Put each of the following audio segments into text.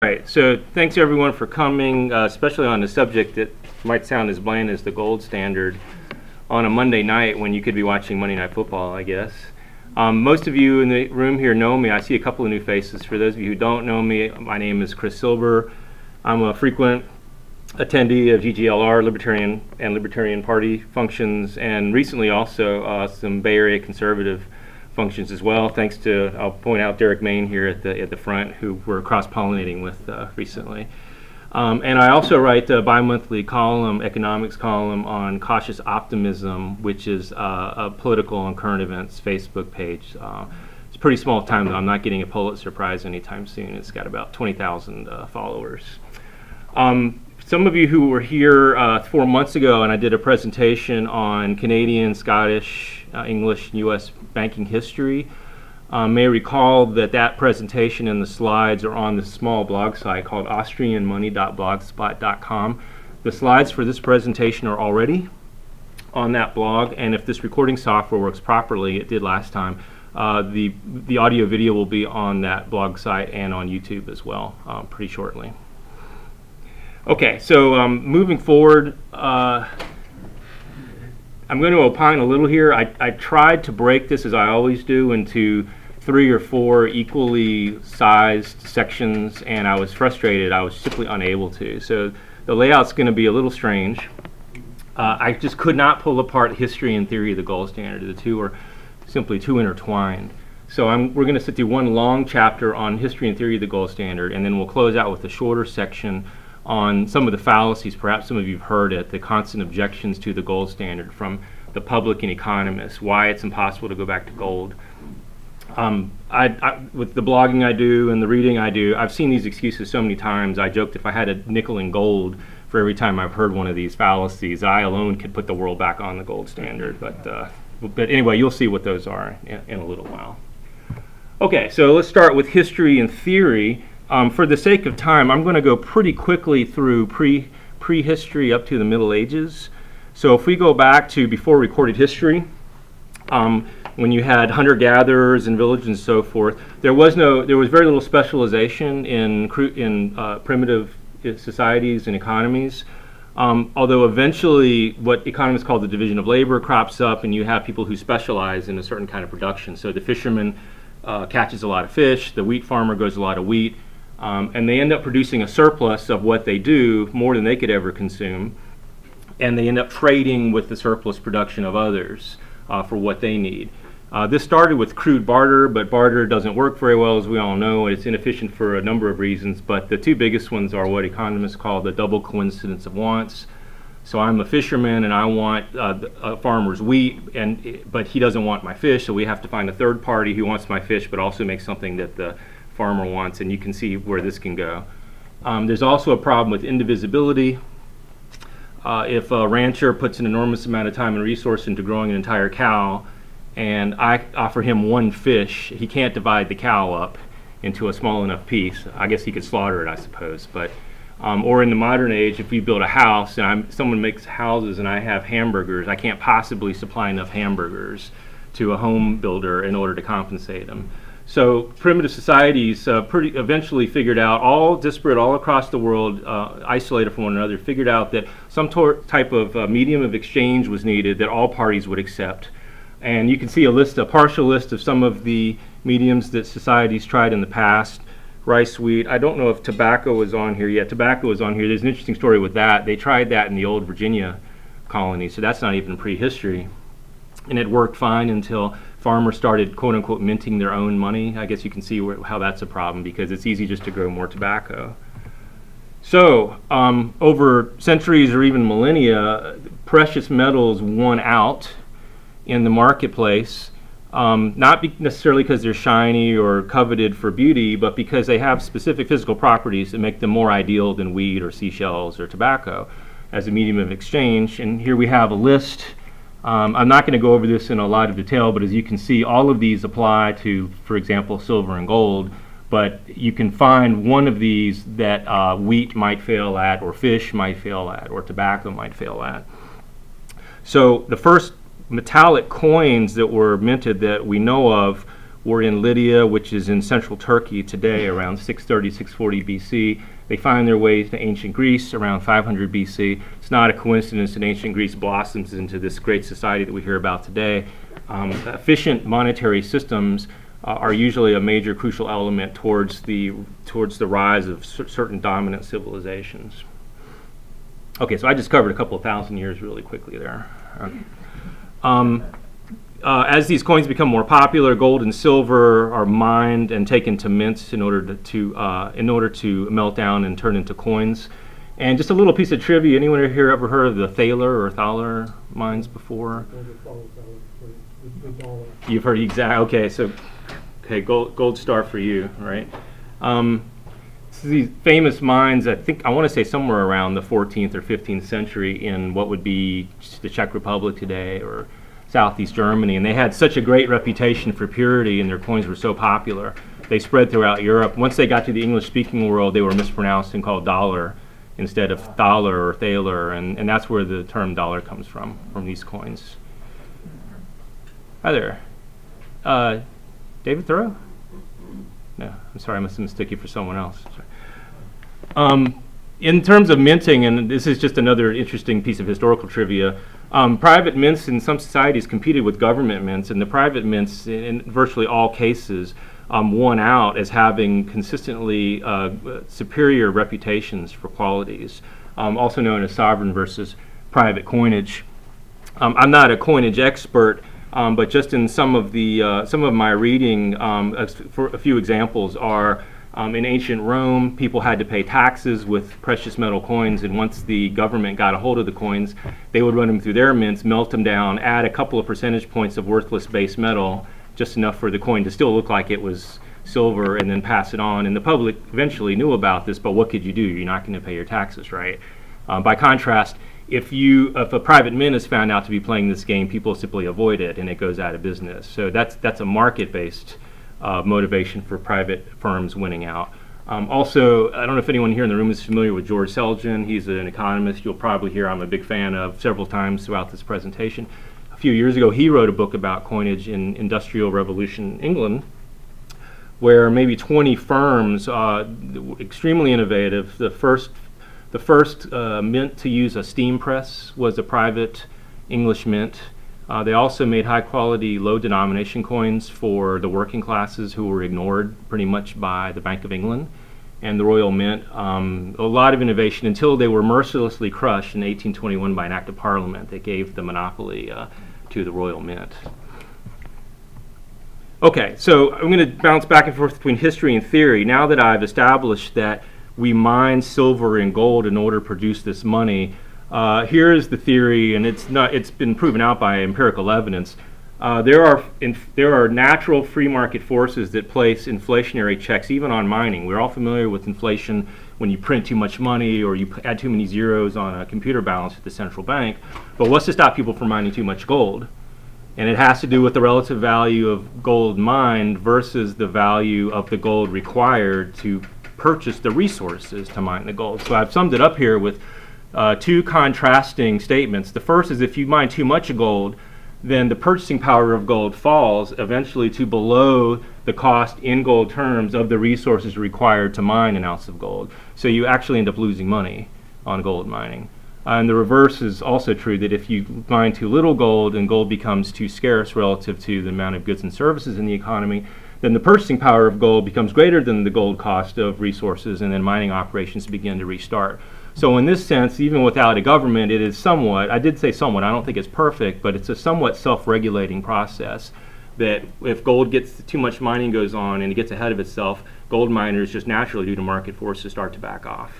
Right. So thanks everyone for coming, uh, especially on a subject that might sound as bland as the gold standard on a Monday night when you could be watching Monday Night Football, I guess. Um, most of you in the room here know me. I see a couple of new faces. For those of you who don't know me, my name is Chris Silber. I'm a frequent attendee of GGLR, Libertarian and Libertarian Party functions, and recently also uh, some Bay Area conservative functions as well, thanks to, I'll point out Derek Main here at the, at the front, who we're cross-pollinating with uh, recently. Um, and I also write a bi-monthly column, economics column, on cautious optimism, which is uh, a political and current events Facebook page. Uh, it's a pretty small time, though. I'm not getting a Pulitzer Prize anytime soon. It's got about 20,000 uh, followers. Um, some of you who were here uh, four months ago, and I did a presentation on Canadian, Scottish, uh, English, U.S. banking history, uh, may recall that that presentation and the slides are on this small blog site called austrianmoney.blogspot.com. The slides for this presentation are already on that blog, and if this recording software works properly, it did last time, uh, the, the audio video will be on that blog site and on YouTube as well uh, pretty shortly. Okay, so um, moving forward, uh, I'm going to opine a little here. I, I tried to break this, as I always do, into three or four equally sized sections, and I was frustrated. I was simply unable to. So the layout's going to be a little strange. Uh, I just could not pull apart history and theory of the gold standard. The two are simply too intertwined. So I'm, we're going to sit through one long chapter on history and theory of the gold standard, and then we'll close out with a shorter section on some of the fallacies, perhaps some of you have heard it, the constant objections to the gold standard from the public and economists, why it's impossible to go back to gold. Um, I, I, with the blogging I do and the reading I do, I've seen these excuses so many times. I joked if I had a nickel in gold for every time I've heard one of these fallacies, I alone could put the world back on the gold standard. But, uh, but anyway, you'll see what those are in, in a little while. Okay, so let's start with history and theory. Um, for the sake of time, I'm going to go pretty quickly through pre prehistory up to the Middle Ages. So if we go back to before recorded history, um, when you had hunter-gatherers and villages and so forth, there was no, there was very little specialization in in uh, primitive uh, societies and economies. Um, although eventually, what economists call the division of labor crops up, and you have people who specialize in a certain kind of production. So the fisherman uh, catches a lot of fish, the wheat farmer grows a lot of wheat, um, and they end up producing a surplus of what they do, more than they could ever consume. And they end up trading with the surplus production of others uh, for what they need. Uh, this started with crude barter, but barter doesn't work very well, as we all know. It's inefficient for a number of reasons, but the two biggest ones are what economists call the double coincidence of wants. So I'm a fisherman and I want uh, a farmer's wheat, and but he doesn't want my fish, so we have to find a third party who wants my fish, but also makes something that the farmer wants, and you can see where this can go. Um, there's also a problem with indivisibility. Uh, if a rancher puts an enormous amount of time and resource into growing an entire cow, and I offer him one fish, he can't divide the cow up into a small enough piece. I guess he could slaughter it, I suppose. But um, or in the modern age, if we build a house and I'm, someone makes houses and I have hamburgers, I can't possibly supply enough hamburgers to a home builder in order to compensate them. So primitive societies uh, pretty eventually figured out, all disparate all across the world, uh, isolated from one another, figured out that some type of uh, medium of exchange was needed that all parties would accept. And you can see a list, a partial list of some of the mediums that societies tried in the past. Rice, wheat. I don't know if tobacco is on here yet. Tobacco is on here. There's an interesting story with that. They tried that in the old Virginia colony, so that's not even prehistory. And it worked fine until farmers started quote unquote minting their own money. I guess you can see how that's a problem because it's easy just to grow more tobacco. So, um, over centuries or even millennia, precious metals won out in the marketplace, um, not be necessarily because they're shiny or coveted for beauty, but because they have specific physical properties that make them more ideal than wheat or seashells or tobacco as a medium of exchange. And here we have a list um, I'm not going to go over this in a lot of detail, but as you can see, all of these apply to, for example, silver and gold. But you can find one of these that uh, wheat might fail at, or fish might fail at, or tobacco might fail at. So the first metallic coins that were minted that we know of were in Lydia, which is in central Turkey today, around 630, 640 BC. They find their way to ancient Greece around 500 BC. It's not a coincidence that ancient Greece blossoms into this great society that we hear about today. Um, efficient monetary systems uh, are usually a major crucial element towards the, towards the rise of cer certain dominant civilizations. Okay, so I just covered a couple of thousand years really quickly there. Um, uh, as these coins become more popular, gold and silver are mined and taken to mints in order to, to uh, in order to melt down and turn into coins. And just a little piece of trivia: anyone here ever heard of the Thaler or Thaler mines before? You've heard exact. Okay, so okay, gold, gold star for you, right? Um, these famous mines, I think I want to say somewhere around the 14th or 15th century in what would be the Czech Republic today, or southeast Germany, and they had such a great reputation for purity, and their coins were so popular. They spread throughout Europe. Once they got to the English-speaking world, they were mispronounced and called dollar instead of thaler or thaler, and, and that's where the term dollar comes from, from these coins. Hi there. Uh, David Thoreau? No, I'm sorry, I must have mistaken you for someone else. Um, in terms of minting, and this is just another interesting piece of historical trivia, um, private mints in some societies competed with government mints, and the private mints, in, in virtually all cases, um, won out as having consistently uh, superior reputations for qualities, um, also known as sovereign versus private coinage. Um, I'm not a coinage expert, um, but just in some of the uh, some of my reading, um, for a few examples are um, in ancient Rome, people had to pay taxes with precious metal coins, and once the government got a hold of the coins, they would run them through their mints, melt them down, add a couple of percentage points of worthless base metal, just enough for the coin to still look like it was silver, and then pass it on. And the public eventually knew about this, but what could you do? You're not going to pay your taxes, right? Um, by contrast, if you if a private mint is found out to be playing this game, people simply avoid it, and it goes out of business. So that's that's a market-based uh, motivation for private firms winning out. Um, also, I don't know if anyone here in the room is familiar with George Selgin. He's an economist you'll probably hear I'm a big fan of several times throughout this presentation. A few years ago, he wrote a book about coinage in Industrial Revolution England, where maybe 20 firms, uh, extremely innovative. The first, the first uh, mint to use a steam press was a private English mint. Uh, they also made high quality, low denomination coins for the working classes who were ignored pretty much by the Bank of England and the Royal Mint. Um, a lot of innovation until they were mercilessly crushed in 1821 by an act of parliament that gave the monopoly uh, to the Royal Mint. Okay, so I'm going to bounce back and forth between history and theory. Now that I've established that we mine silver and gold in order to produce this money, uh, here is the theory, and it's not. It's been proven out by empirical evidence. Uh, there are there are natural free market forces that place inflationary checks even on mining. We're all familiar with inflation when you print too much money or you add too many zeros on a computer balance at the central bank. But what's to stop people from mining too much gold? And it has to do with the relative value of gold mined versus the value of the gold required to purchase the resources to mine the gold. So I've summed it up here with uh, two contrasting statements. The first is if you mine too much gold, then the purchasing power of gold falls eventually to below the cost in gold terms of the resources required to mine an ounce of gold. So you actually end up losing money on gold mining. And the reverse is also true that if you mine too little gold and gold becomes too scarce relative to the amount of goods and services in the economy, then the purchasing power of gold becomes greater than the gold cost of resources, and then mining operations begin to restart. So in this sense, even without a government, it is somewhat, I did say somewhat, I don't think it's perfect, but it's a somewhat self-regulating process that if gold gets too much mining goes on and it gets ahead of itself, gold miners just naturally due to market forces start to back off.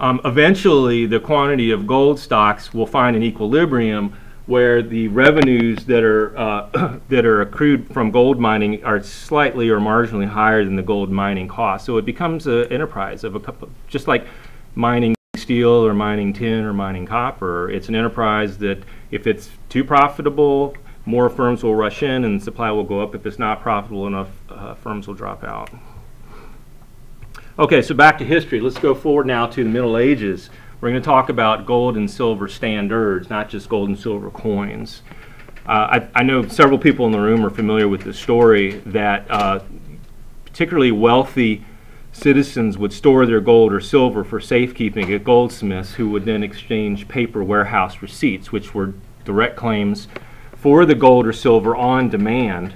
Um, eventually, the quantity of gold stocks will find an equilibrium where the revenues that are uh, that are accrued from gold mining are slightly or marginally higher than the gold mining cost. So it becomes an enterprise of a couple, just like mining steel or mining tin or mining copper. It's an enterprise that if it's too profitable, more firms will rush in and supply will go up. If it's not profitable enough, uh, firms will drop out. Okay, so back to history. Let's go forward now to the Middle Ages. We're going to talk about gold and silver standards, not just gold and silver coins. Uh, I, I know several people in the room are familiar with the story that uh, particularly wealthy citizens would store their gold or silver for safekeeping at goldsmiths who would then exchange paper warehouse receipts, which were direct claims for the gold or silver on demand.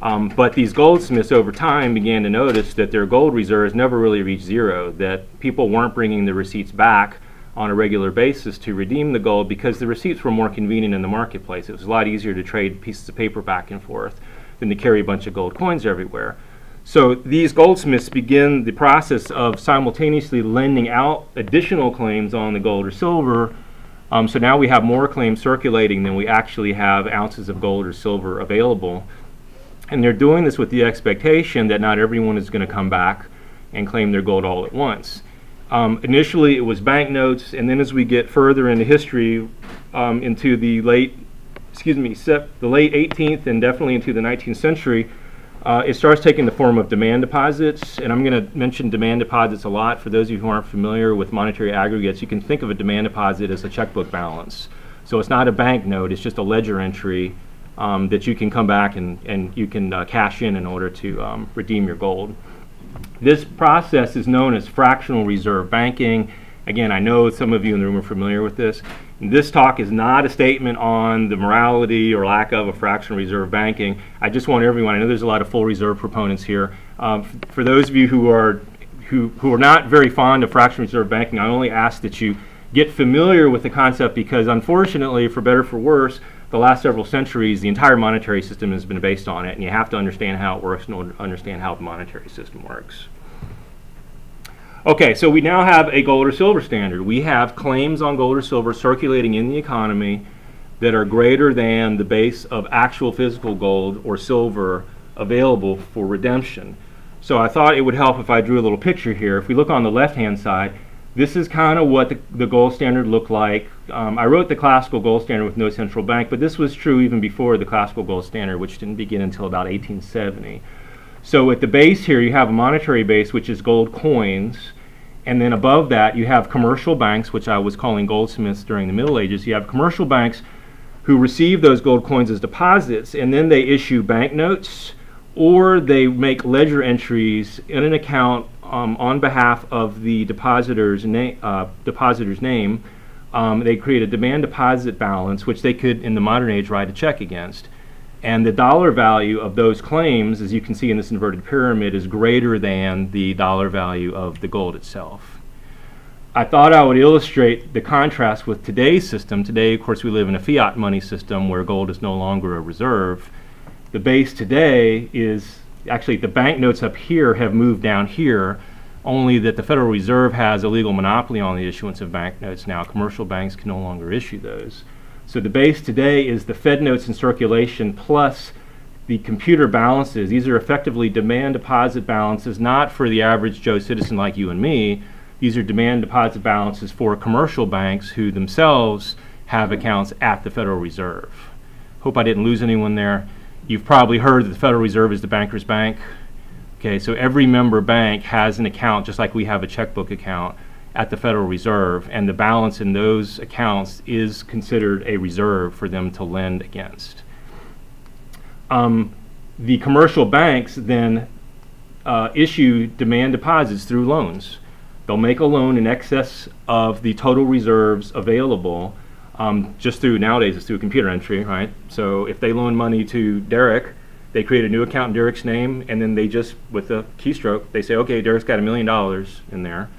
Um, but these goldsmiths over time began to notice that their gold reserves never really reached zero, that people weren't bringing the receipts back on a regular basis to redeem the gold because the receipts were more convenient in the marketplace. It was a lot easier to trade pieces of paper back and forth than to carry a bunch of gold coins everywhere. So these goldsmiths begin the process of simultaneously lending out additional claims on the gold or silver. Um, so now we have more claims circulating than we actually have ounces of gold or silver available. And they're doing this with the expectation that not everyone is going to come back and claim their gold all at once. Um, initially, it was banknotes, and then as we get further into history, um, into the late, excuse me, the late 18th and definitely into the 19th century, uh, it starts taking the form of demand deposits, and I'm going to mention demand deposits a lot. For those of you who aren't familiar with monetary aggregates, you can think of a demand deposit as a checkbook balance. So it's not a bank note, it's just a ledger entry um, that you can come back and, and you can uh, cash in in order to um, redeem your gold. This process is known as fractional reserve banking. Again, I know some of you in the room are familiar with this. This talk is not a statement on the morality or lack of a fractional reserve banking. I just want everyone, I know there's a lot of full reserve proponents here. Um, for those of you who are, who, who are not very fond of fractional reserve banking, I only ask that you get familiar with the concept because unfortunately, for better for worse, the last several centuries, the entire monetary system has been based on it, and you have to understand how it works and understand how the monetary system works. Okay, so we now have a gold or silver standard. We have claims on gold or silver circulating in the economy that are greater than the base of actual physical gold or silver available for redemption. So I thought it would help if I drew a little picture here. If we look on the left-hand side, this is kind of what the, the, gold standard looked like. Um, I wrote the classical gold standard with no central bank, but this was true even before the classical gold standard, which didn't begin until about 1870. So at the base here, you have a monetary base, which is gold coins. And then above that, you have commercial banks, which I was calling goldsmiths during the Middle Ages. You have commercial banks who receive those gold coins as deposits, and then they issue banknotes or they make ledger entries in an account um, on behalf of the depositor's, na uh, depositor's name. Um, they create a demand deposit balance, which they could, in the modern age, write a check against. And the dollar value of those claims, as you can see in this inverted pyramid, is greater than the dollar value of the gold itself. I thought I would illustrate the contrast with today's system. Today, of course, we live in a fiat money system where gold is no longer a reserve. The base today is actually the banknotes up here have moved down here, only that the Federal Reserve has a legal monopoly on the issuance of banknotes now. Commercial banks can no longer issue those. So the base today is the Fed notes in circulation plus the computer balances. These are effectively demand deposit balances, not for the average Joe citizen like you and me. These are demand deposit balances for commercial banks who themselves have accounts at the Federal Reserve. Hope I didn't lose anyone there. You've probably heard that the Federal Reserve is the banker's bank. Okay, so every member bank has an account, just like we have a checkbook account at the Federal Reserve, and the balance in those accounts is considered a reserve for them to lend against. Um, the commercial banks then uh, issue demand deposits through loans. They'll make a loan in excess of the total reserves available um, just through nowadays it's through computer entry, right? So if they loan money to Derek, they create a new account in Derek's name, and then they just with a keystroke they say, okay, Derek's got a million dollars in there,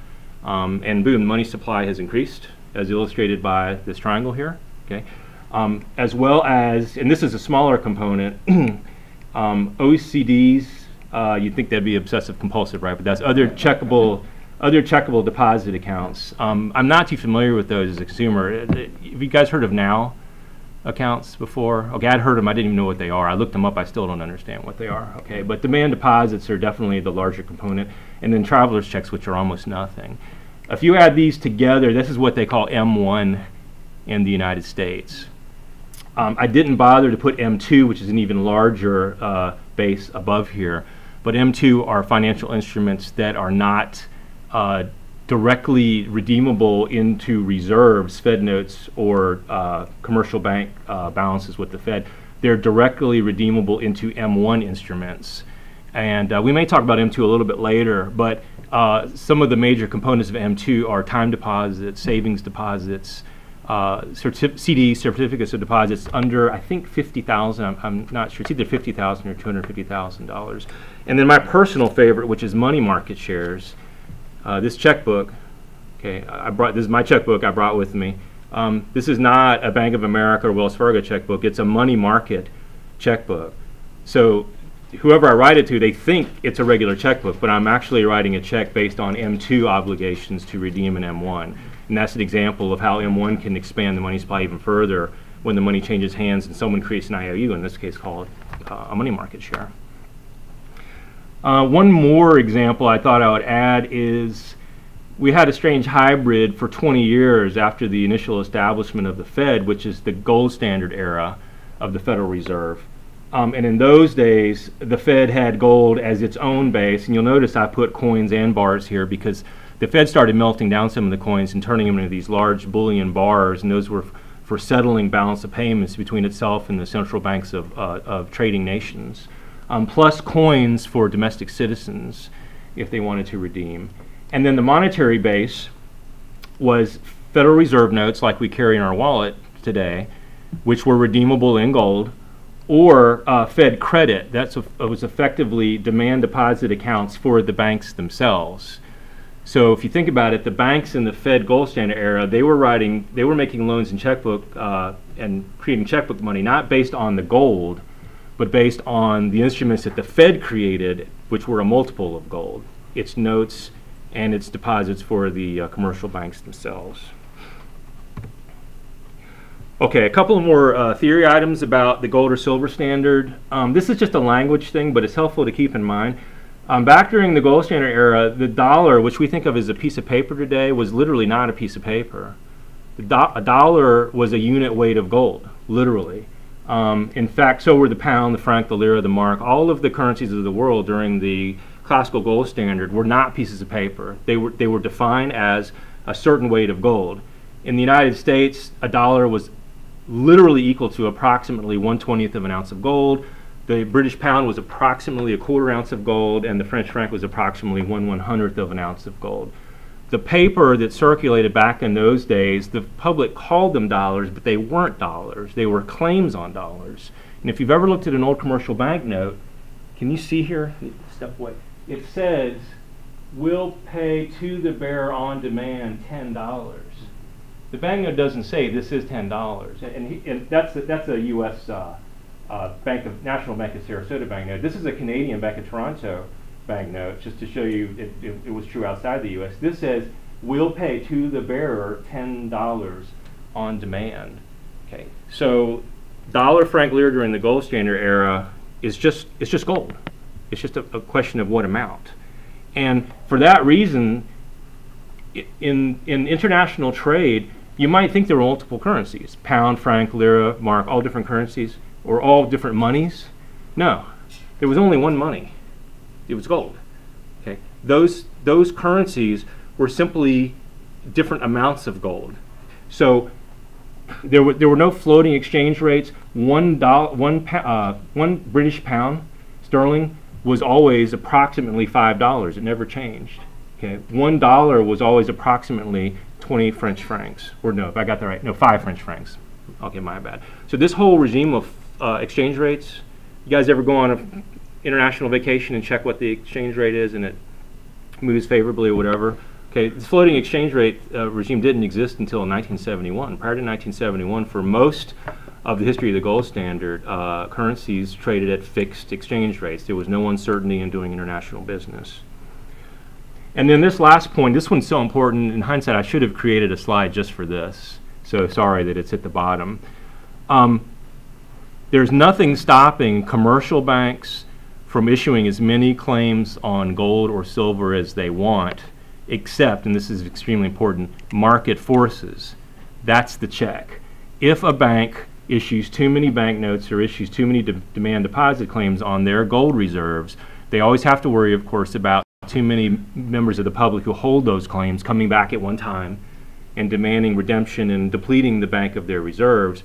um, and boom, money supply has increased, as illustrated by this triangle here. Okay, um, as well as, and this is a smaller component, um, OCDs. Uh, you'd think that'd be obsessive compulsive, right? But that's other checkable other checkable deposit accounts. Um, I'm not too familiar with those as a consumer. Uh, have you guys heard of Now accounts before? Okay, I'd heard them. I didn't even know what they are. I looked them up. I still don't understand what they are. Okay, but demand deposits are definitely the larger component, and then traveler's checks, which are almost nothing. If you add these together, this is what they call M1 in the United States. Um, I didn't bother to put M2, which is an even larger uh, base above here, but M2 are financial instruments that are not uh, directly redeemable into reserves, Fed notes, or uh, commercial bank uh, balances with the Fed. they're directly redeemable into M1 instruments. And uh, we may talk about M2 a little bit later, but uh, some of the major components of M2 are time deposits, savings deposits, uh, certif CD certificates of deposits under I think fifty thousand. I'm, I'm not sure. It's either fifty thousand or two hundred fifty thousand dollars. And then my personal favorite, which is money market shares. Uh, this checkbook. Okay, I brought this is my checkbook I brought with me. Um, this is not a Bank of America or Wells Fargo checkbook. It's a money market checkbook. So whoever I write it to, they think it's a regular checkbook, but I'm actually writing a check based on M2 obligations to redeem an M1. And that's an example of how M1 can expand the money supply even further when the money changes hands and someone creates an IOU, in this case called uh, a money market share. Uh, one more example I thought I would add is we had a strange hybrid for 20 years after the initial establishment of the Fed, which is the gold standard era of the Federal Reserve. Um, and in those days, the Fed had gold as its own base. And you'll notice I put coins and bars here because the Fed started melting down some of the coins and turning them into these large bullion bars, and those were for settling balance of payments between itself and the central banks of, uh, of trading nations, um, plus coins for domestic citizens if they wanted to redeem. And then the monetary base was Federal Reserve notes like we carry in our wallet today, which were redeemable in gold, or uh, Fed credit. That was effectively demand deposit accounts for the banks themselves. So if you think about it, the banks in the Fed gold standard era, they were writing, they were making loans in checkbook uh, and creating checkbook money, not based on the gold, but based on the instruments that the Fed created, which were a multiple of gold, its notes and its deposits for the uh, commercial banks themselves. Okay, a couple more uh, theory items about the gold or silver standard. Um, this is just a language thing, but it's helpful to keep in mind. Um, back during the gold standard era, the dollar, which we think of as a piece of paper today, was literally not a piece of paper. Do a dollar was a unit weight of gold, literally. Um, in fact, so were the pound, the franc, the lira, the mark. All of the currencies of the world during the classical gold standard were not pieces of paper. They were, they were defined as a certain weight of gold. In the United States, a dollar was literally equal to approximately 1 20th of an ounce of gold. The British pound was approximately a quarter ounce of gold, and the French franc was approximately one one hundredth of an ounce of gold. The paper that circulated back in those days, the public called them dollars, but they weren't dollars. They were claims on dollars. And if you've ever looked at an old commercial banknote, can you see here? Step away. It says, "We'll pay to the bearer on demand ten dollars." The banknote doesn't say this is ten dollars, and, and that's a, that's a U.S. Uh, uh, Bank of National Bank of Sarasota banknote. This is a Canadian Bank of Toronto banknote, just to show you it, it, it was true outside the U.S. This says we'll pay to the bearer ten dollars on demand. Okay, so dollar franc lira during the gold standard era is just it's just gold. It's just a, a question of what amount, and for that reason, in in international trade, you might think there were multiple currencies: pound, franc, lira, mark, all different currencies or all different monies. No, there was only one money. It was gold. Okay, those those currencies were simply different amounts of gold. So there were there were no floating exchange rates. One dollar, one uh, one British pound sterling was always approximately five dollars. It never changed. Okay, one dollar was always approximately 20 French francs. Or no, if I got that right, no, five French francs. Okay, my bad. So this whole regime of uh, exchange rates. You guys ever go on an international vacation and check what the exchange rate is and it moves favorably or whatever? Okay, the floating exchange rate uh, regime didn't exist until 1971. Prior to 1971, for most of the history of the gold standard, uh, currencies traded at fixed exchange rates. There was no uncertainty in doing international business. And then this last point, this one's so important. In hindsight, I should have created a slide just for this. So sorry that it's at the bottom. Um, there's nothing stopping commercial banks from issuing as many claims on gold or silver as they want, except, and this is extremely important, market forces. That's the check. If a bank issues too many banknotes or issues too many de demand deposit claims on their gold reserves, they always have to worry, of course, about too many members of the public who hold those claims coming back at one time and demanding redemption and depleting the bank of their reserves.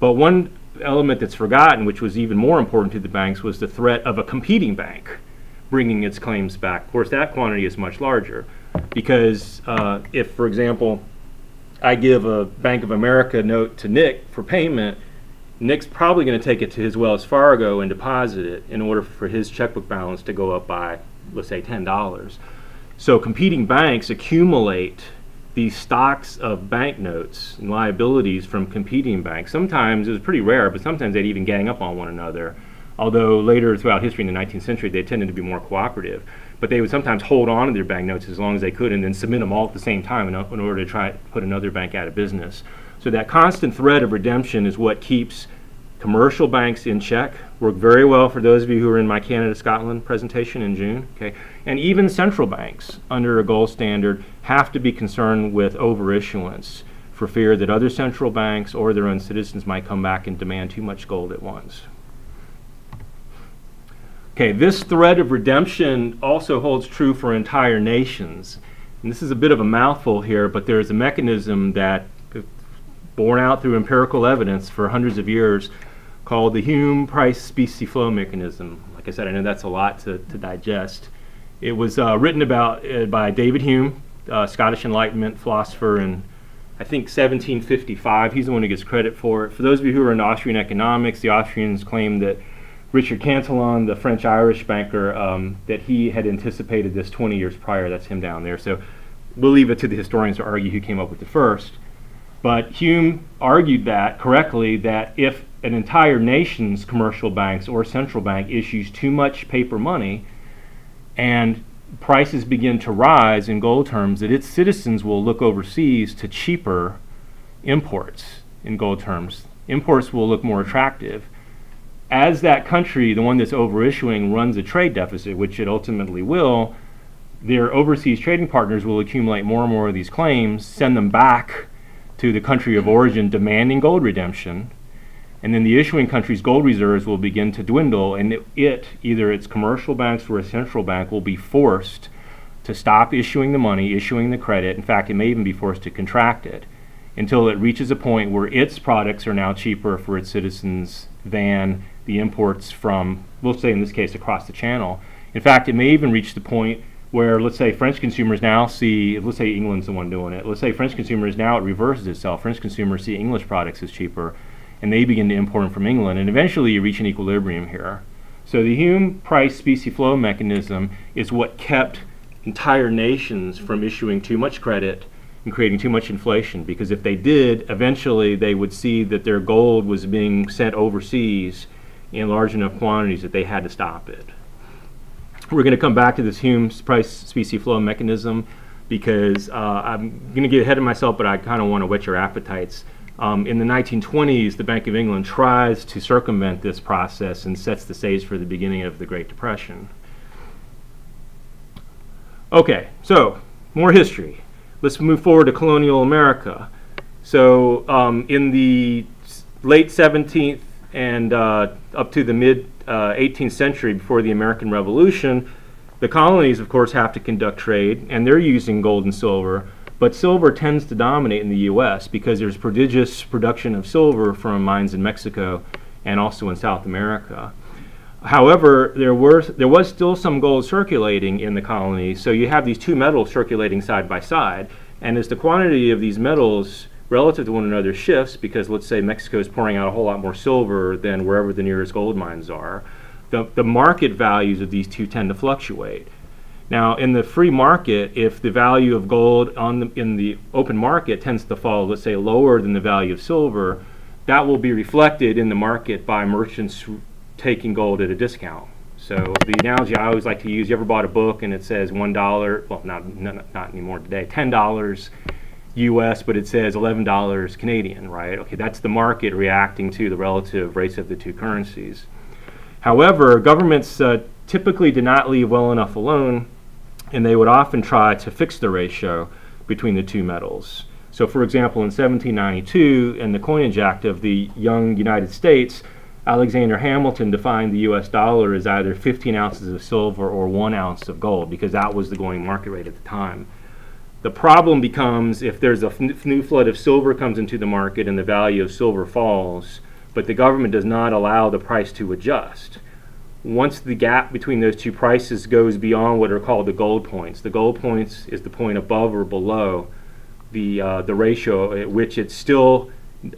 But one element that's forgotten, which was even more important to the banks, was the threat of a competing bank bringing its claims back. Of course, that quantity is much larger because uh, if, for example, I give a Bank of America note to Nick for payment, Nick's probably going to take it to his Wells Fargo and deposit it in order for his checkbook balance to go up by, let's say, $10. So competing banks accumulate these stocks of banknotes and liabilities from competing banks. Sometimes it was pretty rare, but sometimes they'd even gang up on one another. Although later throughout history in the 19th century, they tended to be more cooperative. But they would sometimes hold on to their banknotes as long as they could and then submit them all at the same time in, in order to try to put another bank out of business. So that constant threat of redemption is what keeps commercial banks in check. Work very well for those of you who are in my Canada Scotland presentation in June. Okay, and even central banks under a gold standard have to be concerned with overissuance for fear that other central banks or their own citizens might come back and demand too much gold at once. Okay, this thread of redemption also holds true for entire nations. And this is a bit of a mouthful here, but there's a mechanism that borne out through empirical evidence for hundreds of years called the Hume price specie flow mechanism. Like I said, I know that's a lot to, to digest. It was uh, written about uh, by David Hume, uh, Scottish Enlightenment philosopher, in I think 1755. He's the one who gets credit for it. For those of you who are in Austrian economics, the Austrians claim that Richard Cantillon, the French-Irish banker, um, that he had anticipated this 20 years prior. That's him down there. So we'll leave it to the historians to argue who came up with it first. But Hume argued that correctly that if an entire nation's commercial banks or central bank issues too much paper money and prices begin to rise in gold terms, that its citizens will look overseas to cheaper imports in gold terms. Imports will look more attractive. As that country, the one that's overissuing, runs a trade deficit, which it ultimately will, their overseas trading partners will accumulate more and more of these claims, send them back to the country of origin demanding gold redemption, and then the issuing country's gold reserves will begin to dwindle, and it, it, either its commercial banks or a central bank, will be forced to stop issuing the money, issuing the credit. In fact, it may even be forced to contract it until it reaches a point where its products are now cheaper for its citizens than the imports from, we'll say in this case, across the channel. In fact, it may even reach the point where let's say French consumers now see, let's say England's the one doing it, let's say French consumers now it reverses itself. French consumers see English products as cheaper and they begin to import them from England, and eventually you reach an equilibrium here. So the Hume price specie flow mechanism is what kept entire nations from issuing too much credit and creating too much inflation because if they did, eventually they would see that their gold was being sent overseas in large enough quantities that they had to stop it. We're going to come back to this Hume price specie flow mechanism because uh, I'm going to get ahead of myself, but I kind of want to whet your appetites. Um, in the 1920s, the Bank of England tries to circumvent this process and sets the stage for the beginning of the Great Depression. Okay, so more history. Let's move forward to colonial America. So um, in the late 17th and uh, up to the mid uh, 18th century, before the American Revolution, the colonies, of course, have to conduct trade, and they're using gold and silver but silver tends to dominate in the U.S. because there's prodigious production of silver from mines in Mexico and also in South America. However, there, were, there was still some gold circulating in the colonies, so you have these two metals circulating side by side. And as the quantity of these metals relative to one another shifts, because let's say Mexico is pouring out a whole lot more silver than wherever the nearest gold mines are, the, the market values of these two tend to fluctuate. Now, in the free market, if the value of gold on the, in the open market tends to fall, let's say lower than the value of silver, that will be reflected in the market by merchants taking gold at a discount. So the analogy I always like to use, you ever bought a book and it says $1, well, not, not, not anymore today, $10 US, but it says $11 Canadian, right? Okay, that's the market reacting to the relative rates of the two currencies. However, governments uh, typically do not leave well enough alone and they would often try to fix the ratio between the two metals. So, for example, in 1792, in the Coinage Act of the young United States, Alexander Hamilton defined the US dollar as either 15 ounces of silver or one ounce of gold because that was the going market rate at the time. The problem becomes if there's a new flood of silver comes into the market and the value of silver falls, but the government does not allow the price to adjust. Once the gap between those two prices goes beyond what are called the gold points, the gold points is the point above or below the, uh, the ratio at which it's still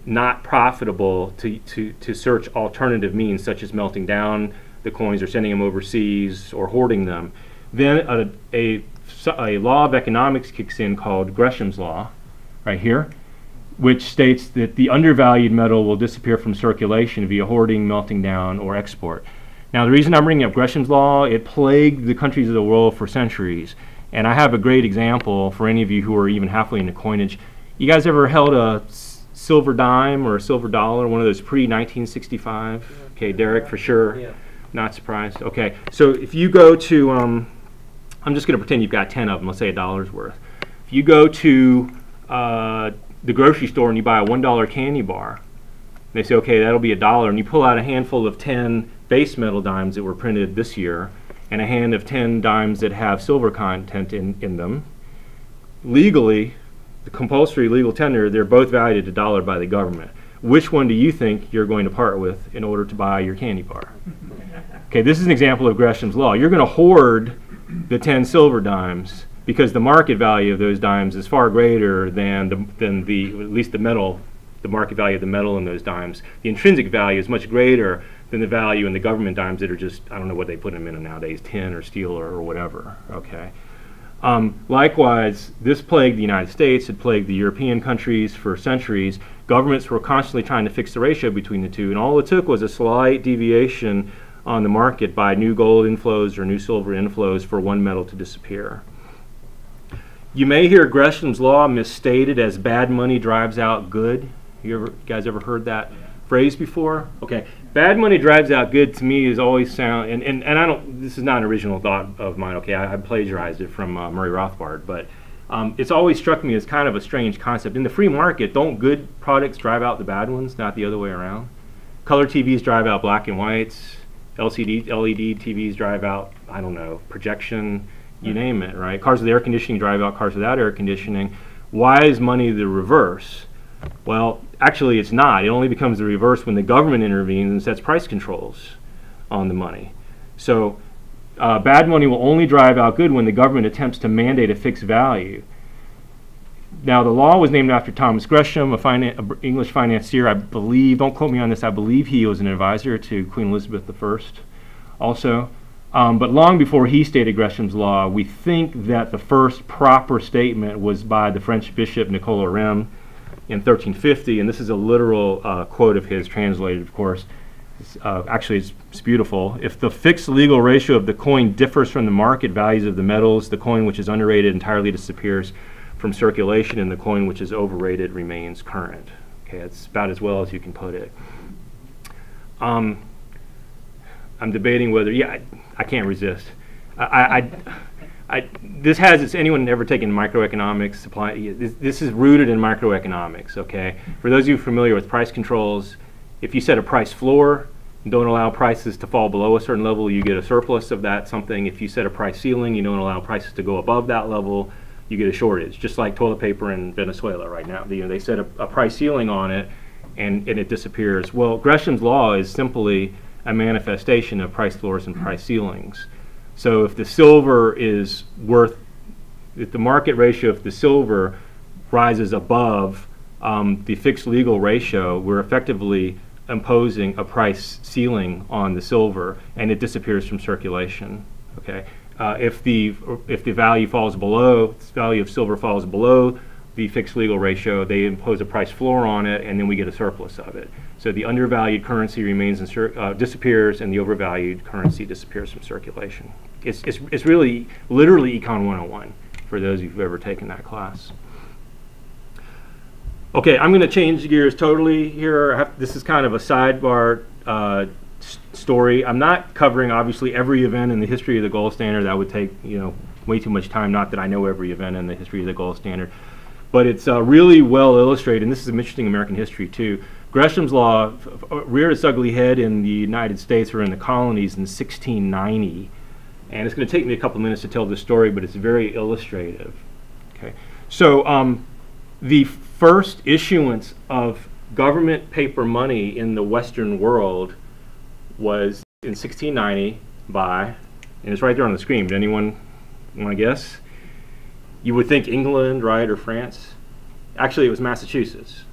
not profitable to, to, to search alternative means such as melting down the coins or sending them overseas or hoarding them. Then a, a, a law of economics kicks in called Gresham's Law, right here, which states that the undervalued metal will disappear from circulation via hoarding, melting down, or export. Now, the reason I'm bringing up Gresham's Law, it plagued the countries of the world for centuries. And I have a great example for any of you who are even halfway into coinage. You guys ever held a silver dime or a silver dollar, one of those pre 1965? Okay, Derek, for sure. Yeah. Not surprised. Okay, so if you go to, um, I'm just going to pretend you've got 10 of them, let's say a dollar's worth. If you go to uh, the grocery store and you buy a $1 candy bar, they say, okay, that'll be a dollar, and you pull out a handful of 10 base metal dimes that were printed this year, and a hand of 10 dimes that have silver content in, in them. Legally, the compulsory legal tender, they're both valued at a dollar by the government. Which one do you think you're going to part with in order to buy your candy bar? Okay, this is an example of Gresham's law. You're going to hoard the 10 silver dimes because the market value of those dimes is far greater than the, than the at least the metal, the market value of the metal in those dimes. The intrinsic value is much greater than the value in the government dimes that are just I don't know what they put them in nowadays, tin or steel or, or whatever. Okay. Um, likewise, this plagued the United States, it plagued the European countries for centuries. Governments were constantly trying to fix the ratio between the two, and all it took was a slight deviation on the market by new gold inflows or new silver inflows for one metal to disappear. You may hear Gresham's law misstated as bad money drives out good. You ever, guys ever heard that phrase before? Okay, bad money drives out good to me is always sound, and, and, and I don't, this is not an original thought of mine, okay, I, I plagiarized it from uh, Murray Rothbard, but um, it's always struck me as kind of a strange concept. In the free market, don't good products drive out the bad ones, not the other way around? Color TVs drive out black and whites, LCD, LED TVs drive out, I don't know, projection, you name it, right? Cars with air conditioning drive out cars without air conditioning. Why is money the reverse? Well, actually, it's not. It only becomes the reverse when the government intervenes and sets price controls on the money. So, uh, bad money will only drive out good when the government attempts to mandate a fixed value. Now, the law was named after Thomas Gresham, a, finan- English financier. I believe, don't quote me on this, I believe he was an advisor to Queen Elizabeth I also. Um, but long before he stated Gresham's law, we think that the first proper statement was by the French bishop Nicolas Oresme in 1350, and this is a literal uh, quote of his, translated, of course. It's, uh, actually, it's, it's, beautiful. If the fixed legal ratio of the coin differs from the market values of the metals, the coin which is underrated entirely disappears from circulation, and the coin which is overrated remains current. Okay, that's about as well as you can put it. Um, I'm debating whether, yeah, I, I can't resist. I, I, I, this has, it's anyone ever taken microeconomics, supply, this, this is rooted in microeconomics, okay? For those of you familiar with price controls, if you set a price floor, don't allow prices to fall below a certain level, you get a surplus of that something. If you set a price ceiling, you don't allow prices to go above that level, you get a shortage. Just like toilet paper in Venezuela right now. You know, they set a, a price ceiling on it and, and it disappears. Well, Gresham's law is simply a manifestation of price floors and price ceilings. So if the silver is worth, if the market ratio, if the silver rises above um, the fixed legal ratio, we're effectively imposing a price ceiling on the silver, and it disappears from circulation. Okay. Uh, if the if the value falls below, the value of silver falls below the fixed legal ratio, they impose a price floor on it, and then we get a surplus of it. So the undervalued currency remains in uh, disappears, and the overvalued currency disappears from circulation. It's, it's, it's really literally Econ 101 for those of you who've ever taken that class. Okay, I'm going to change gears totally here. Have, this is kind of a sidebar uh, story. I'm not covering obviously every event in the history of the gold standard. That would take you know way too much time. Not that I know every event in the history of the gold standard but it's uh, really well illustrated, and this is some interesting American history too. Gresham's Law reared its ugly head in the United States or in the colonies in 1690, and it's going to take me a couple minutes to tell this story, but it's very illustrative. Okay, so um, the first issuance of government paper money in the Western world was in 1690 by, and it's right there on the screen. Does anyone want to guess? You would think England, right, or France. Actually, it was Massachusetts.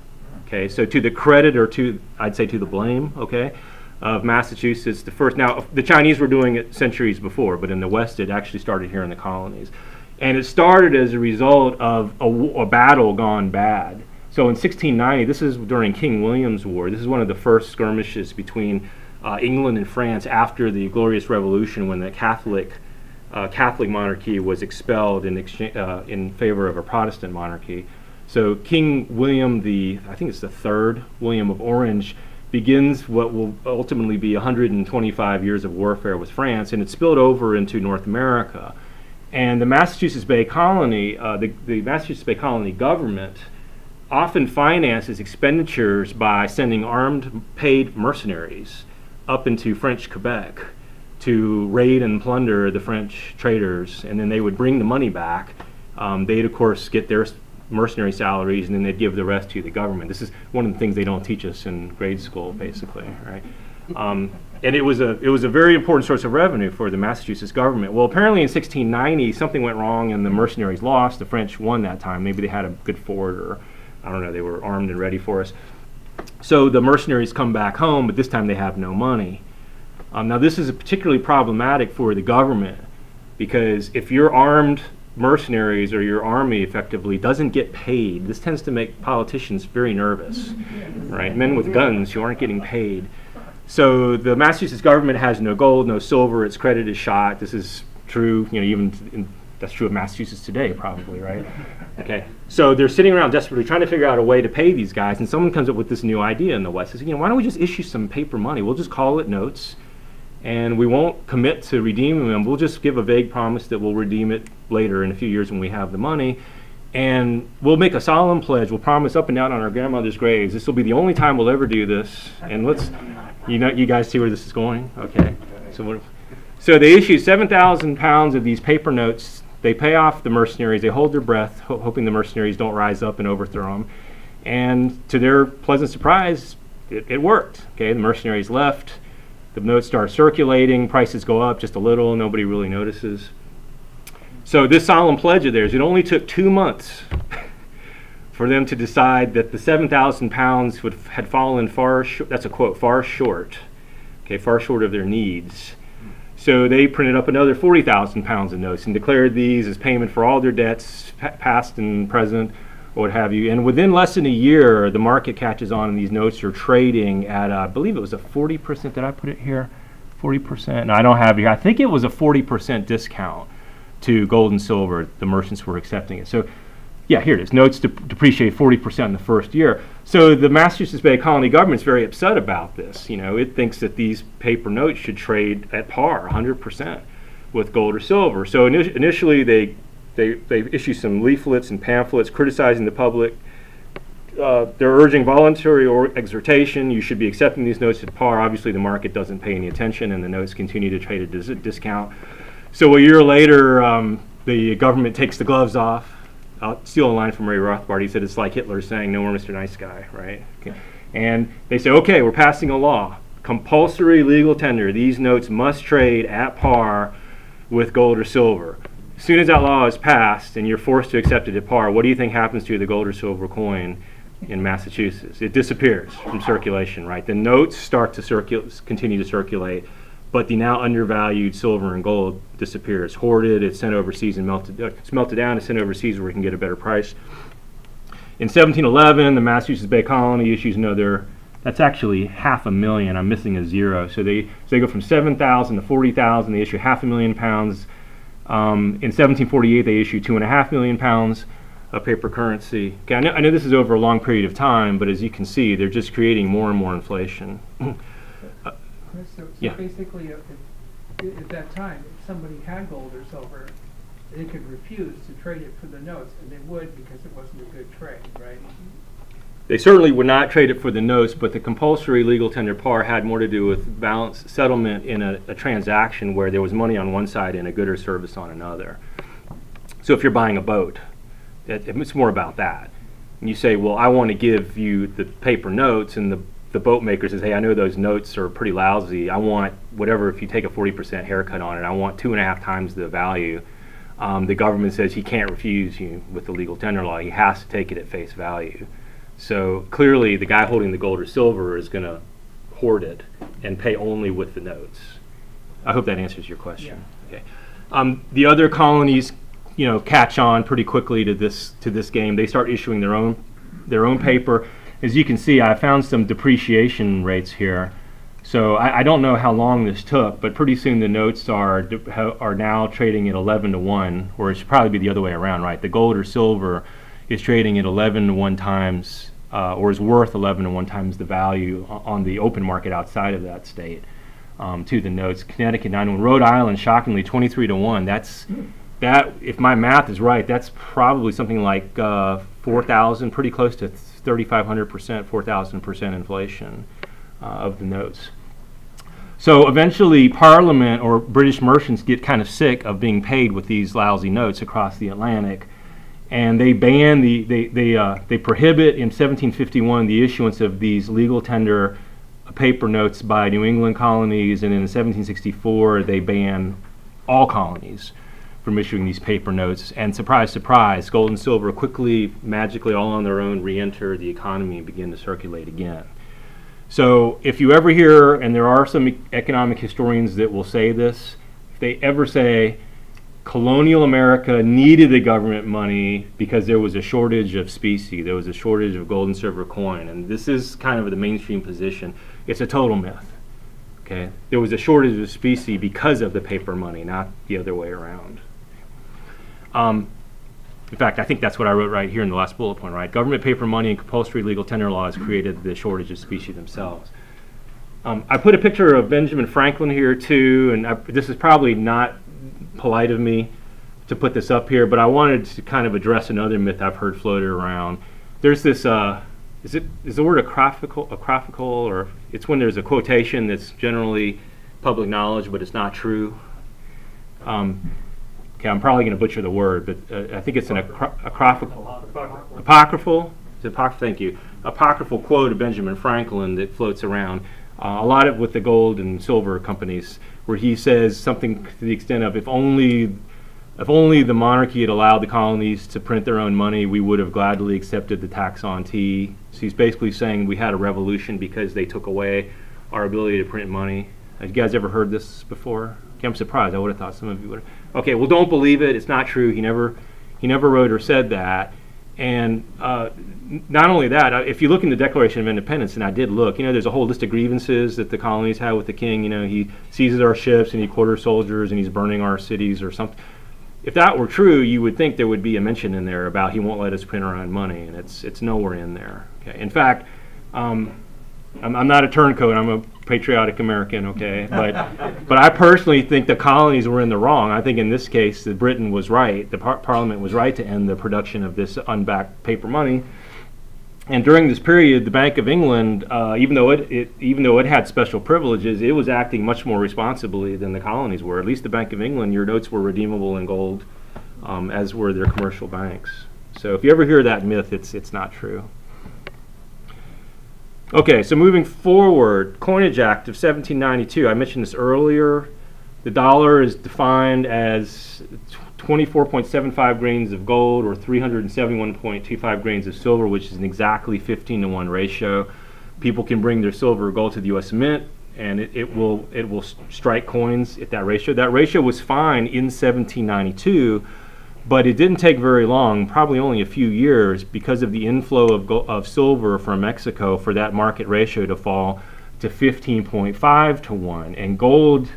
Okay, so to the credit, or to, I'd say to the blame, okay, of Massachusetts, the first, now the Chinese were doing it centuries before, but in the West it actually started here in the colonies. And it started as a result of a, a battle gone bad. So in 1690, this is during King William's War, this is one of the first skirmishes between uh, England and France after the Glorious Revolution when the Catholic uh, Catholic monarchy was expelled in, uh, in favor of a Protestant monarchy. So King William the, I think it's the third, William of Orange, begins what will ultimately be 125 years of warfare with France, and it spilled over into North America. And the Massachusetts Bay Colony, uh, the, the Massachusetts Bay Colony government often finances expenditures by sending armed paid mercenaries up into French Quebec to raid and plunder the French traders, and then they would bring the money back. Um, they'd, of course, get their mercenary salaries, and then they'd give the rest to the government. This is one of the things they don't teach us in grade school, basically, right? Um, and it was a it was a very important source of revenue for the Massachusetts government. Well, apparently in 1690 something went wrong, and the mercenaries lost. The French won that time. Maybe they had a good fort, or I don't know. They were armed and ready for us. So the mercenaries come back home, but this time they have no money. Um, now this is particularly problematic for the government because if you're armed mercenaries or your army effectively doesn't get paid, this tends to make politicians very nervous, right? Men with guns who aren't getting paid. So the Massachusetts government has no gold, no silver. Its credit is shot. This is true, you know, even in, that's true of Massachusetts today, probably, right? Okay. So they're sitting around desperately trying to figure out a way to pay these guys, and someone comes up with this new idea in the West. Says, you know, why don't we just issue some paper money? We'll just call it notes and we won't commit to redeeming them. We'll just give a vague promise that we'll redeem it later in a few years when we have the money. And we'll make a solemn pledge. We'll promise up and down on our grandmother's graves. This will be the only time we'll ever do this. And let's, you know, you guys see where this is going, okay? So, what, so they issue 7,000 pounds of these paper notes. They pay off the mercenaries. They hold their breath, ho hoping the mercenaries don't rise up and overthrow them. And to their pleasant surprise, it, it worked. Okay, the mercenaries left the notes start circulating, prices go up just a little, nobody really notices. So this solemn pledge of theirs, it only took two months for them to decide that the 7,000 pounds had fallen far that's a quote, far short, okay, far short of their needs. So they printed up another 40,000 pounds of notes and declared these as payment for all their debts, past and present, or what have you. And within less than a year, the market catches on and these notes are trading at, uh, I believe it was a 40%, did I put it here? 40%? No, I don't have it here. I think it was a 40% discount to gold and silver. The merchants were accepting it. So, yeah, here it is. Notes dep depreciate 40% in the first year. So the Massachusetts Bay Colony government's very upset about this. You know, it thinks that these paper notes should trade at par, 100%, with gold or silver. So ini initially they they, they issue some leaflets and pamphlets criticizing the public. Uh, they're urging voluntary or exhortation. You should be accepting these notes at par. Obviously, the market doesn't pay any attention, and the notes continue to trade at a discount. So a year later, um, the government takes the gloves off. I'll steal a line from Murray Rothbard. He said it's like Hitler saying, "No more Mr. Nice Guy," right? Okay. And they say, "Okay, we're passing a law, compulsory legal tender. These notes must trade at par with gold or silver." As soon as that law is passed and you're forced to accept it at par, what do you think happens to the gold or silver coin in Massachusetts? It disappears from circulation, right? The notes start to circulate, continue to circulate, but the now undervalued silver and gold disappears. Hoarded, it's sent overseas and melted. Uh, it's melted down. It's sent overseas where we can get a better price. In 1711, the Massachusetts Bay Colony issues another. That's actually half a million. I'm missing a zero. So they so they go from 7,000 to 40,000. They issue half a million pounds um, in 1748, they issued two and a half million pounds of paper currency. Okay, I know, I know this is over a long period of time, but as you can see, they're just creating more and more inflation. uh, so, so yeah. basically, uh, if, at that time, if somebody had gold or silver, they could refuse to trade it for the notes, and they would because it wasn't a good trade, right? They certainly would not trade it for the notes, but the compulsory legal tender par had more to do with balance settlement in a, a transaction where there was money on one side and a good or service on another. So if you're buying a boat, it, it's more about that. and you say, well, I want to give you the paper notes, and the, the boat maker says, hey, I know those notes are pretty lousy. I want whatever, if you take a 40% haircut on it, I want two and a half times the value. Um, the government says he can't refuse you with the legal tender law. He has to take it at face value. So clearly, the guy holding the gold or silver is going to hoard it and pay only with the notes. I hope that answers your question. Yeah. Okay. Um, the other colonies, you know, catch on pretty quickly to this to this game. They start issuing their own their own paper. As you can see, I found some depreciation rates here. So I, I don't know how long this took, but pretty soon the notes are are now trading at 11 to one, or it should probably be the other way around, right? The gold or silver is trading at 11 to one times, uh, or is worth 11 to one times the value on the open market outside of that state um, to the notes. Connecticut 9 to 1. Rhode Island, shockingly, 23 to 1. That's that. If my math is right, that's probably something like uh, 4,000, pretty close to 3,500 percent, 4,000 percent inflation uh, of the notes. So eventually, Parliament or British merchants get kind of sick of being paid with these lousy notes across the Atlantic, and they ban the they they uh, they prohibit in 1751 the issuance of these legal tender paper notes by New England colonies, and in 1764 they ban all colonies from issuing these paper notes. And surprise, surprise, gold and silver quickly, magically, all on their own, re-enter the economy and begin to circulate again. So if you ever hear, and there are some economic historians that will say this, if they ever say colonial America needed the government money because there was a shortage of specie, there was a shortage of gold and silver coin, and this is kind of the mainstream position, it's a total myth. Okay, there was a shortage of specie because of the paper money, not the other way around. Um, in fact, I think that's what I wrote right here in the last bullet point, right? Government paper money and compulsory legal tender laws created the shortage of specie themselves. Um, I put a picture of Benjamin Franklin here too, and I, this is probably not polite of me to put this up here, but I wanted to kind of address another myth I've heard floated around. There's this, uh, is it is the word acrophical, acrophical, or it's when there's a quotation that's generally public knowledge, but it's not true. Um, okay, I'm probably going to butcher the word, but uh, I think it's an acro-. Apocryphal? Is it apoc- thank you. Apocryphal quote of Benjamin Franklin that floats around. Uh, a lot of with the gold and silver companies, where he says something to the extent of, if only, if only the monarchy had allowed the colonies to print their own money, we would have gladly accepted the tax on tea. So he's basically saying we had a revolution because they took away our ability to print money. Have you guys ever heard this before? Okay, I'm surprised. I would have thought some of you would. Okay, well, don't believe it. It's not true. He never, he never wrote or said that. And uh, not only that, uh, if you look in the Declaration of Independence, and I did look, you know, there's a whole list of grievances that the colonies had with the king. You know, he seizes our ships and he quarters soldiers and he's burning our cities or something. If that were true, you would think there would be a mention in there about he won't let us print our own money, and it's it's nowhere in there. Okay. In fact, um, I'm, I'm not a turncoat. I'm a patriotic American. Okay, but but I personally think the colonies were in the wrong. I think in this case, that Britain was right. The par- Parliament was right to end the production of this unbacked paper money. And during this period, the Bank of England, uh, even though it, it even though it had special privileges, it was acting much more responsibly than the colonies were. At least the Bank of England, your notes were redeemable in gold, um, as were their commercial banks. So if you ever hear that myth, it's it's not true. Okay, so moving forward, Coinage Act of 1792. I mentioned this earlier. The dollar is defined as 24.75 grains of gold or 371.25 grains of silver, which is an exactly 15 to 1 ratio. People can bring their silver or gold to the U.S. Mint, and it, it will it will strike coins at that ratio. That ratio was fine in 1792, but it didn't take very long, probably only a few years, because of the inflow of, of silver from Mexico for that market ratio to fall to 15.5 to 1. And gold,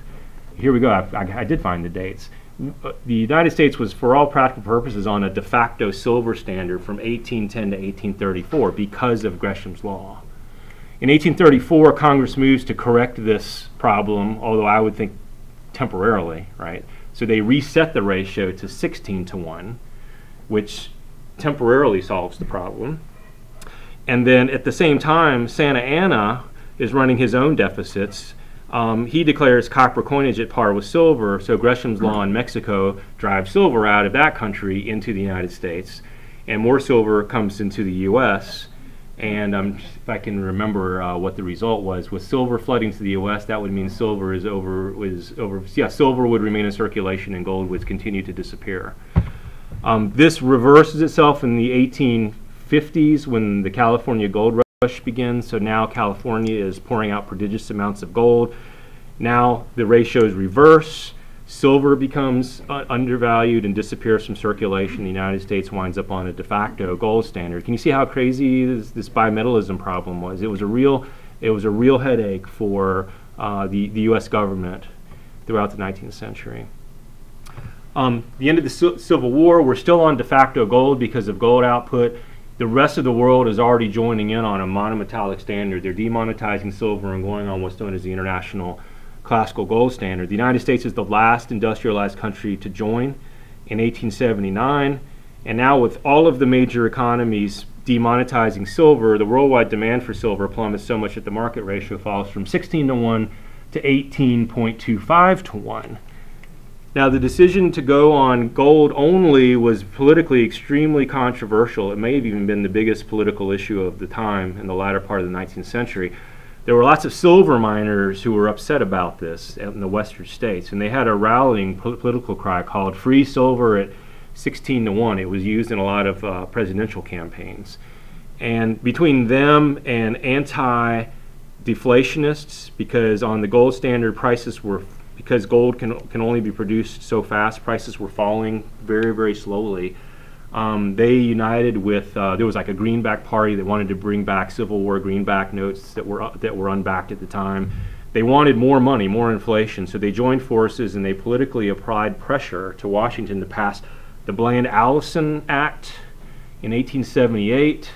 here we go, I, I, I did find the dates. The United States was, for all practical purposes, on a de facto silver standard from 1810 to 1834 because of Gresham's Law. In 1834, Congress moves to correct this problem, although I would think temporarily, right? So they reset the ratio to 16 to 1, which temporarily solves the problem. And then at the same time, Santa Anna is running his own deficits. Um, he declares copper coinage at par with silver, so Gresham's law in Mexico drives silver out of that country into the United States. and more silver comes into the U.S. And um, if I can remember uh, what the result was, with silver flooding to the U.S., that would mean silver is over. Was over. Yeah, silver would remain in circulation, and gold would continue to disappear. Um, this reverses itself in the 1850s when the California gold rush begins. So now California is pouring out prodigious amounts of gold. Now the ratios reverse. Silver becomes uh, undervalued and disappears from circulation. The United States winds up on a de facto gold standard. Can you see how crazy this, this bimetallism problem was? It was a real, it was a real headache for uh, the, the U.S. government throughout the 19th century. Um, the end of the Civil War, we're still on de facto gold because of gold output. The rest of the world is already joining in on a monometallic standard. They're demonetizing silver and going on what's known as the International Classical Gold Standard. The United States is the last industrialized country to join in 1879. And now, with all of the major economies demonetizing silver, the worldwide demand for silver plummets so much that the market ratio falls from 16 to 1 to 18.25 to 1. Now, the decision to go on gold only was politically extremely controversial. It may have even been the biggest political issue of the time in the latter part of the 19th century. There were lots of silver miners who were upset about this in the western states, and they had a rallying po political cry called Free Silver at 16 to 1. It was used in a lot of uh, presidential campaigns. And between them and anti deflationists, because on the gold standard prices were because gold can, can only be produced so fast, prices were falling very, very slowly. Um, they united with, uh, there was like a greenback party that wanted to bring back Civil War greenback notes that were, uh, that were unbacked at the time. They wanted more money, more inflation, so they joined forces and they politically applied pressure to Washington to pass the Bland-Allison Act in 1878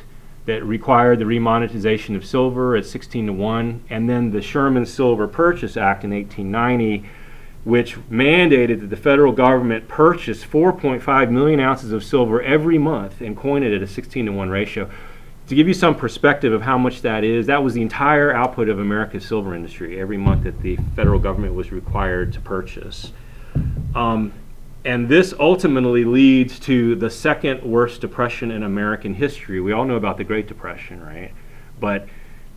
that required the remonetization of silver at 16 to 1, and then the Sherman Silver Purchase Act in 1890, which mandated that the federal government purchase 4.5 million ounces of silver every month and coin it at a 16 to 1 ratio. To give you some perspective of how much that is, that was the entire output of America's silver industry every month that the federal government was required to purchase. Um, and this ultimately leads to the second worst depression in American history. We all know about the Great Depression, right? But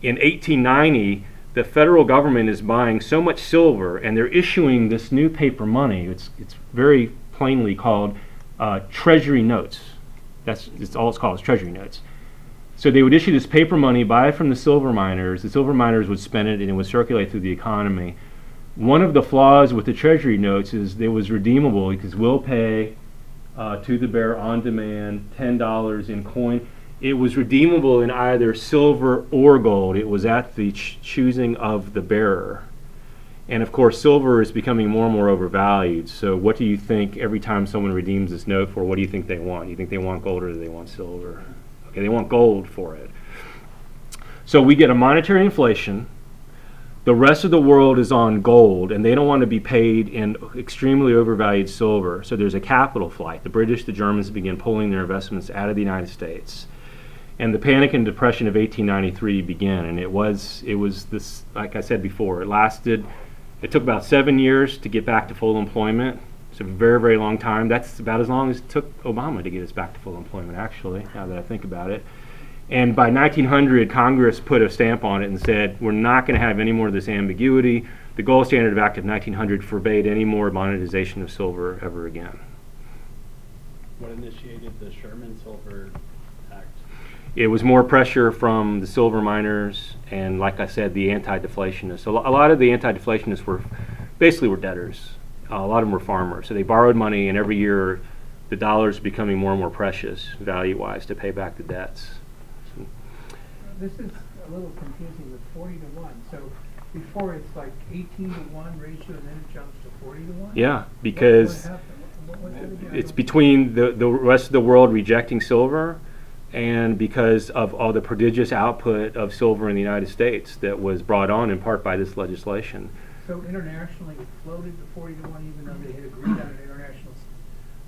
in 1890, the federal government is buying so much silver and they're issuing this new paper money. It's, it's very plainly called uh, treasury notes. That's it's all it's called, is treasury notes. So they would issue this paper money, buy it from the silver miners. The silver miners would spend it and it would circulate through the economy. One of the flaws with the treasury notes is it was redeemable because we'll pay uh, to the bearer on demand $10 in coin. It was redeemable in either silver or gold. It was at the ch choosing of the bearer. And of course, silver is becoming more and more overvalued. So, what do you think every time someone redeems this note for? What do you think they want? You think they want gold or do they want silver? Okay, they want gold for it. So, we get a monetary inflation the rest of the world is on gold, and they don't want to be paid in extremely overvalued silver. So there's a capital flight. The British, the Germans begin pulling their investments out of the United States. And the panic and depression of 1893 began, and it was it was this like I said before. It lasted. It took about seven years to get back to full employment. It's a very very long time. That's about as long as it took Obama to get us back to full employment. Actually, now that I think about it. And by 1900, Congress put a stamp on it and said, we're not going to have any more of this ambiguity. The Gold Standard Act of 1900 forbade any more monetization of silver ever again. What initiated the Sherman Silver? It was more pressure from the silver miners and, like I said, the anti-deflationists. A, a lot of the anti-deflationists were basically were debtors. Uh, a lot of them were farmers. So they borrowed money, and every year the dollar's becoming more and more precious value-wise to pay back the debts this is a little confusing with forty to one, so before it's like eighteen to one ratio and then it jumps to forty to one? Yeah, because What, what it's between the, the rest of the world rejecting silver and because of all the prodigious output of silver in the United States that was brought on in part by this legislation. So internationally, it floated the forty to one even though they had agreed on an international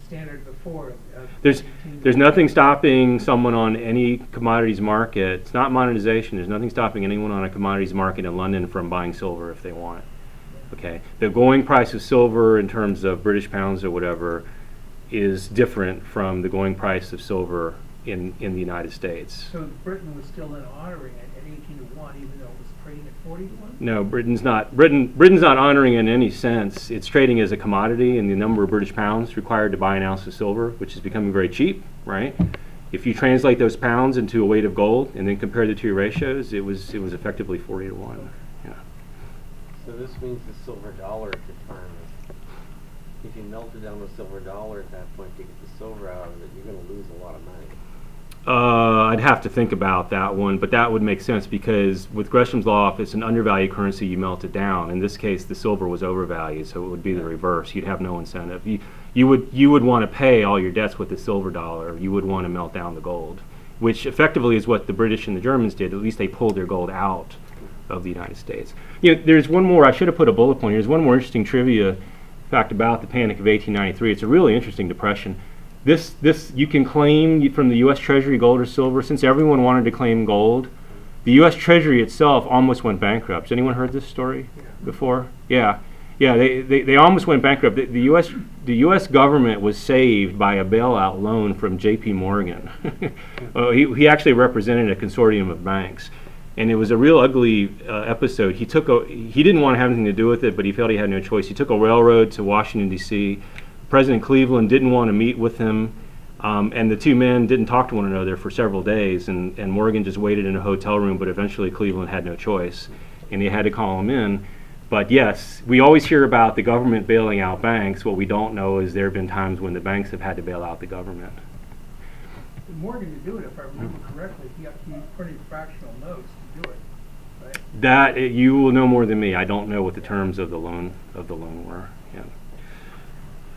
standard before. Uh, there's, there's nothing stopping someone on any commodities market. It's not monetization. There's nothing stopping anyone on a commodities market in London from buying silver if they want. Okay, the going price of silver in terms of British pounds or whatever is different from the going price of silver in, in the United States. So Britain was still then honoring it at eighteen to one, even though it was trading at forty to one? No, Britain's not, Britain, Britain's not honoring in any sense. It's trading as a commodity and the number of British pounds required to buy an ounce of silver, which is becoming very cheap, right? If you translate those pounds into a weight of gold and then compare the two ratios, it was, it was effectively 40 to 1. Yeah. So this means the silver dollar at the time, if you melted down the silver dollar at that point to get the silver out of it, you're gonna lose a lot of money. Uh, I'd have to think about that one, but that would make sense because with Gresham's law, if it's an undervalued currency, you melt it down. In this case, the silver was overvalued, so it would be the reverse. You'd have no incentive. You, you would you would want to pay all your debts with the silver dollar. You would want to melt down the gold, which effectively is what the British and the Germans did. At least they pulled their gold out of the United States. You know, there's one more. I should have put a bullet point here. There's one more interesting trivia fact about the Panic of 1893. It's a really interesting depression. This, this you can claim from the U.S. Treasury gold or silver. Since everyone wanted to claim gold, the U.S. Treasury itself almost went bankrupt. Anyone heard this story before? Yeah, yeah. They, they, they almost went bankrupt. The, the U.S. the U.S. government was saved by a bailout loan from J.P. Morgan. uh, he, he actually represented a consortium of banks and it was a real ugly uh, episode. He took a, he didn't want to have anything to do with it, but he felt he had no choice. He took a railroad to Washington D.C. President Cleveland didn't want to meet with him, um, and the two men didn't talk to one another for several days. And, and Morgan just waited in a hotel room, but eventually Cleveland had no choice, and he had to call him in. But yes, we always hear about the government bailing out banks. What we don't know is there have been times when the banks have had to bail out the government. Morgan to do it, if I remember correctly, he, he printed fractional notes to do it, right? That you will know more than me. I don't know what the terms of the loan of the loan were.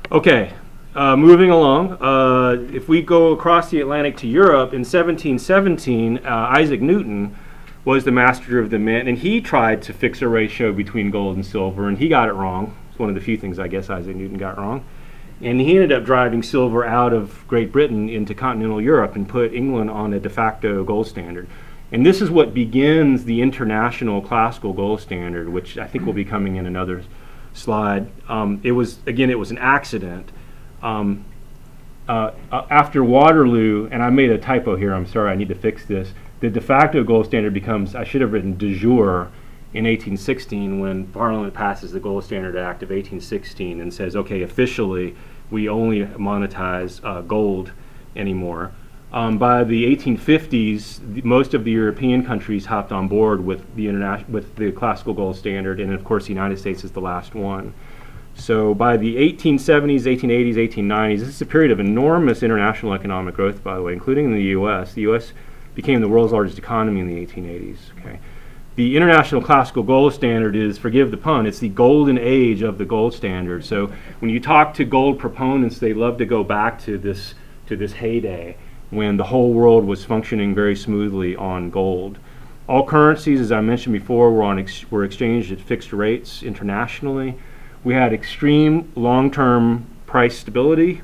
Okay, uh, moving along. Uh, if we go across the Atlantic to Europe in 1717, uh, Isaac Newton was the master of the mint, and he tried to fix a ratio between gold and silver, and he got it wrong. It's one of the few things I guess Isaac Newton got wrong. And he ended up driving silver out of Great Britain into continental Europe and put England on a de facto gold standard. And this is what begins the international classical gold standard, which I think will be coming in another slide. Um, it was, again, it was an accident. Um, uh, uh, after Waterloo, and I made a typo here, I'm sorry, I need to fix this. The de facto gold standard becomes, I should have written de jure in 1816 when Parliament passes the Gold Standard Act of 1816 and says, okay, officially we only monetize uh, gold anymore. Um, by the 1850s, the, most of the European countries hopped on board with the international with the classical gold standard, and of course, the United States is the last one. So by the 1870s, 1880s, 1890s, this is a period of enormous international economic growth, by the way, including in the U.S. The U.S. became the world's largest economy in the 1880s. Okay the international classical gold standard is, forgive the pun, it's the golden age of the gold standard. So when you talk to gold proponents, they love to go back to this to this heyday when the whole world was functioning very smoothly on gold. All currencies, as I mentioned before, were on ex were exchanged at fixed rates internationally. We had extreme long-term price stability.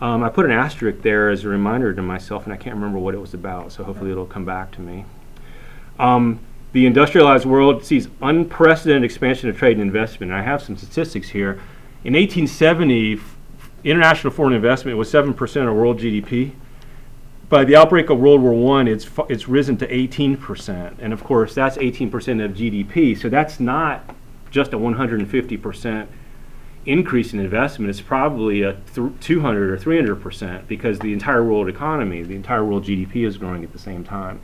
Um, I put an asterisk there as a reminder to myself, and I can't remember what it was about. So hopefully it'll come back to me. Um, the industrialized world sees unprecedented expansion of trade and investment. And I have some statistics here. In 1870, international foreign investment was 7% of world GDP. By the outbreak of World War I, it's, it's risen to 18%. And of course, that's 18% of GDP. So that's not just a 150% increase in investment. It's probably a 200 or 300% because the entire world economy, the entire world GDP is growing at the same time.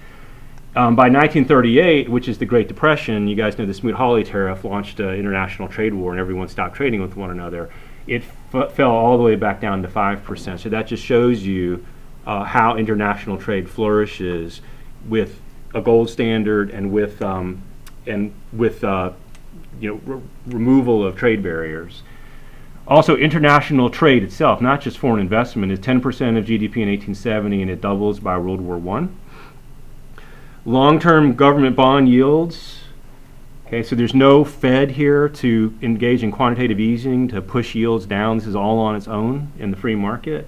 Um, by 1938, which is the Great Depression, you guys know the Smoot-Hawley tariff launched an international trade war and everyone stopped trading with one another. It fell all the way back down to 5%. So that just shows you uh, how international trade flourishes with a gold standard and with, um, and with uh, you know, re removal of trade barriers. Also, international trade itself, not just foreign investment, is 10% of GDP in 1870 and it doubles by World War I. Long-term government bond yields. Okay, so there's no Fed here to engage in quantitative easing to push yields down. This is all on its own in the free market.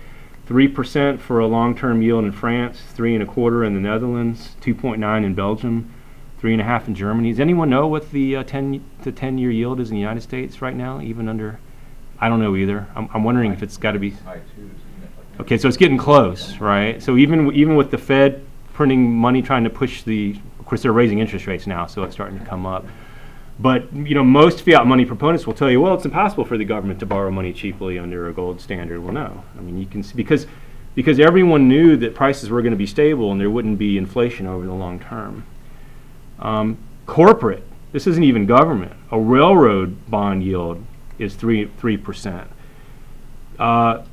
3% for a long-term yield in France, three and a quarter in the Netherlands, 2.9 in Belgium, three and a half in Germany. Does anyone know what the uh, 10 to 10 year yield is in the United States right now, even under? I don't know either. I'm, I'm wondering if it's got to be. High twos, isn't it? Like Okay, so it's getting close, right? So even even with the Fed printing money, trying to push the, of course they're raising interest rates now, so it's starting to come up. But you know, most fiat money proponents will tell you, well, it's impossible for the government to borrow money cheaply under a gold standard. Well, no, I mean you can see because because everyone knew that prices were going to be stable and there wouldn't be inflation over the long term. Um, corporate, this isn't even government. A railroad bond yield is three three percent. Uh,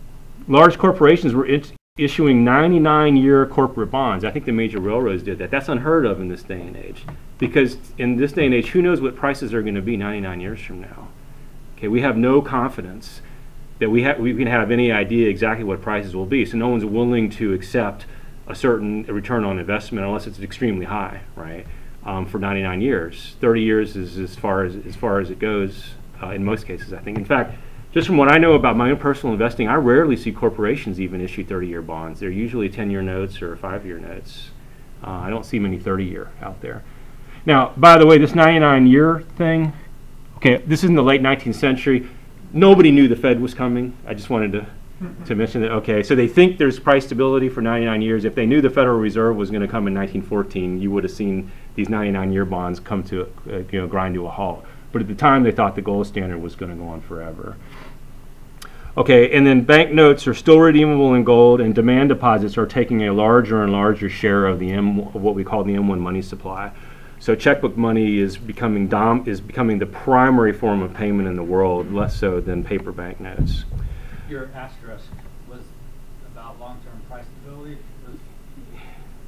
large corporations were issuing 99-year corporate bonds. I think the major railroads did that. That's unheard of in this day and age, because in this day and age, who knows what prices are going to be 99 years from now? Okay, we have no confidence that we have we can have any idea exactly what prices will be. So no one's willing to accept a certain return on investment unless it's extremely high, right? Um, for 99 years, 30 years is as far as as far as it goes uh, in most cases. I think. In fact, just from what I know about my own personal investing, I rarely see corporations even issue 30-year bonds. They're usually 10-year notes or five-year notes. Uh, I don't see many 30-year out there. Now, by the way, this 99-year thing, okay, this is in the late 19th century. Nobody knew the Fed was coming. I just wanted to, to mention that. Okay, so they think there's price stability for 99 years. If they knew the Federal Reserve was going to come in 1914, you would have seen these 99-year bonds come to, uh, you know, grind to a halt. But at the time, they thought the gold standard was going to go on forever. Okay, and then banknotes are still redeemable in gold, and demand deposits are taking a larger and larger share of the M, of what we call the M1 money supply. So checkbook money is becoming dom, is becoming the primary form of payment in the world, less so than paper banknotes. Your asterisk was about long-term price stability. Was-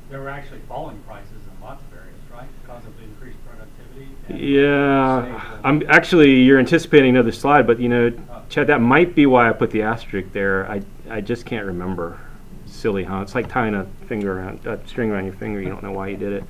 There were actually falling prices in lots of areas, right? Because of the increased productivity? Yeah, I'm actually you're anticipating another slide, but you know, Oh. Chad, that might be why I put the asterisk there. I I just can't remember. Silly, huh? It's like tying a finger around a string around your finger. You don't know why you did it.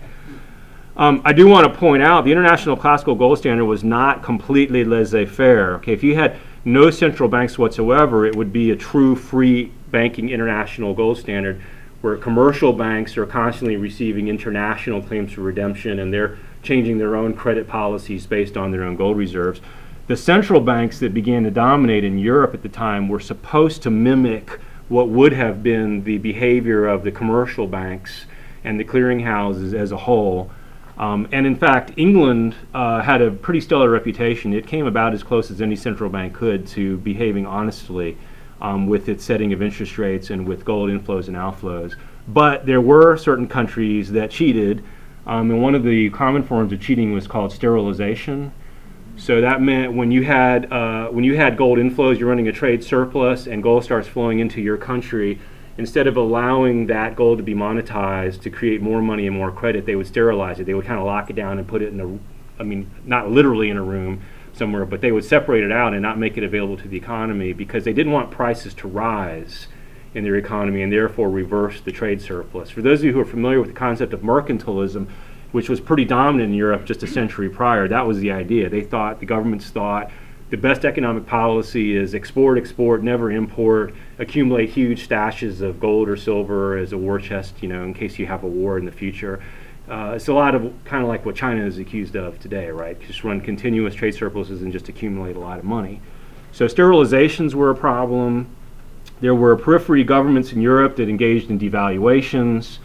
Um, I do want to point out the International Classical Gold Standard was not completely laissez-faire. Okay, if you had no central banks whatsoever, it would be a true free banking international gold standard, where commercial banks are constantly receiving international claims for redemption, and they're changing their own credit policies based on their own gold reserves. The central banks that began to dominate in Europe at the time were supposed to mimic what would have been the behavior of the commercial banks and the clearinghouses as a whole. Um, and in fact, England uh, had a pretty stellar reputation. It came about as close as any central bank could to behaving honestly um, with its setting of interest rates and with gold inflows and outflows. But there were certain countries that cheated, um, and one of the common forms of cheating was called sterilization. So that meant when you had uh, when you had gold inflows, you're running a trade surplus, and gold starts flowing into your country. Instead of allowing that gold to be monetized to create more money and more credit, they would sterilize it. They would kind of lock it down and put it in a, I mean, not literally in a room somewhere, but they would separate it out and not make it available to the economy because they didn't want prices to rise in their economy and therefore reverse the trade surplus. For those of you who are familiar with the concept of mercantilism, which was pretty dominant in Europe just a century prior, that was the idea. They thought, the governments thought, the best economic policy is export, export, never import, accumulate huge stashes of gold or silver as a war chest, you know, in case you have a war in the future. Uh, it's a lot of kind of like what China is accused of today, right? Just run continuous trade surpluses and just accumulate a lot of money. So sterilizations were a problem. There were periphery governments in Europe that engaged in devaluations,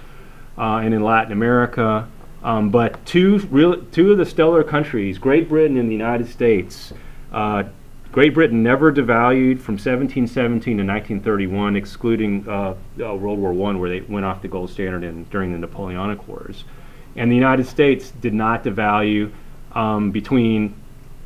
uh, and in Latin America. Um, but two, real, two of the stellar countries, Great Britain and the United States, uh, Great Britain never devalued from 1717 to 1931, excluding uh, uh, World War I, where they went off the gold standard in, during the Napoleonic Wars. And the United States did not devalue um, between,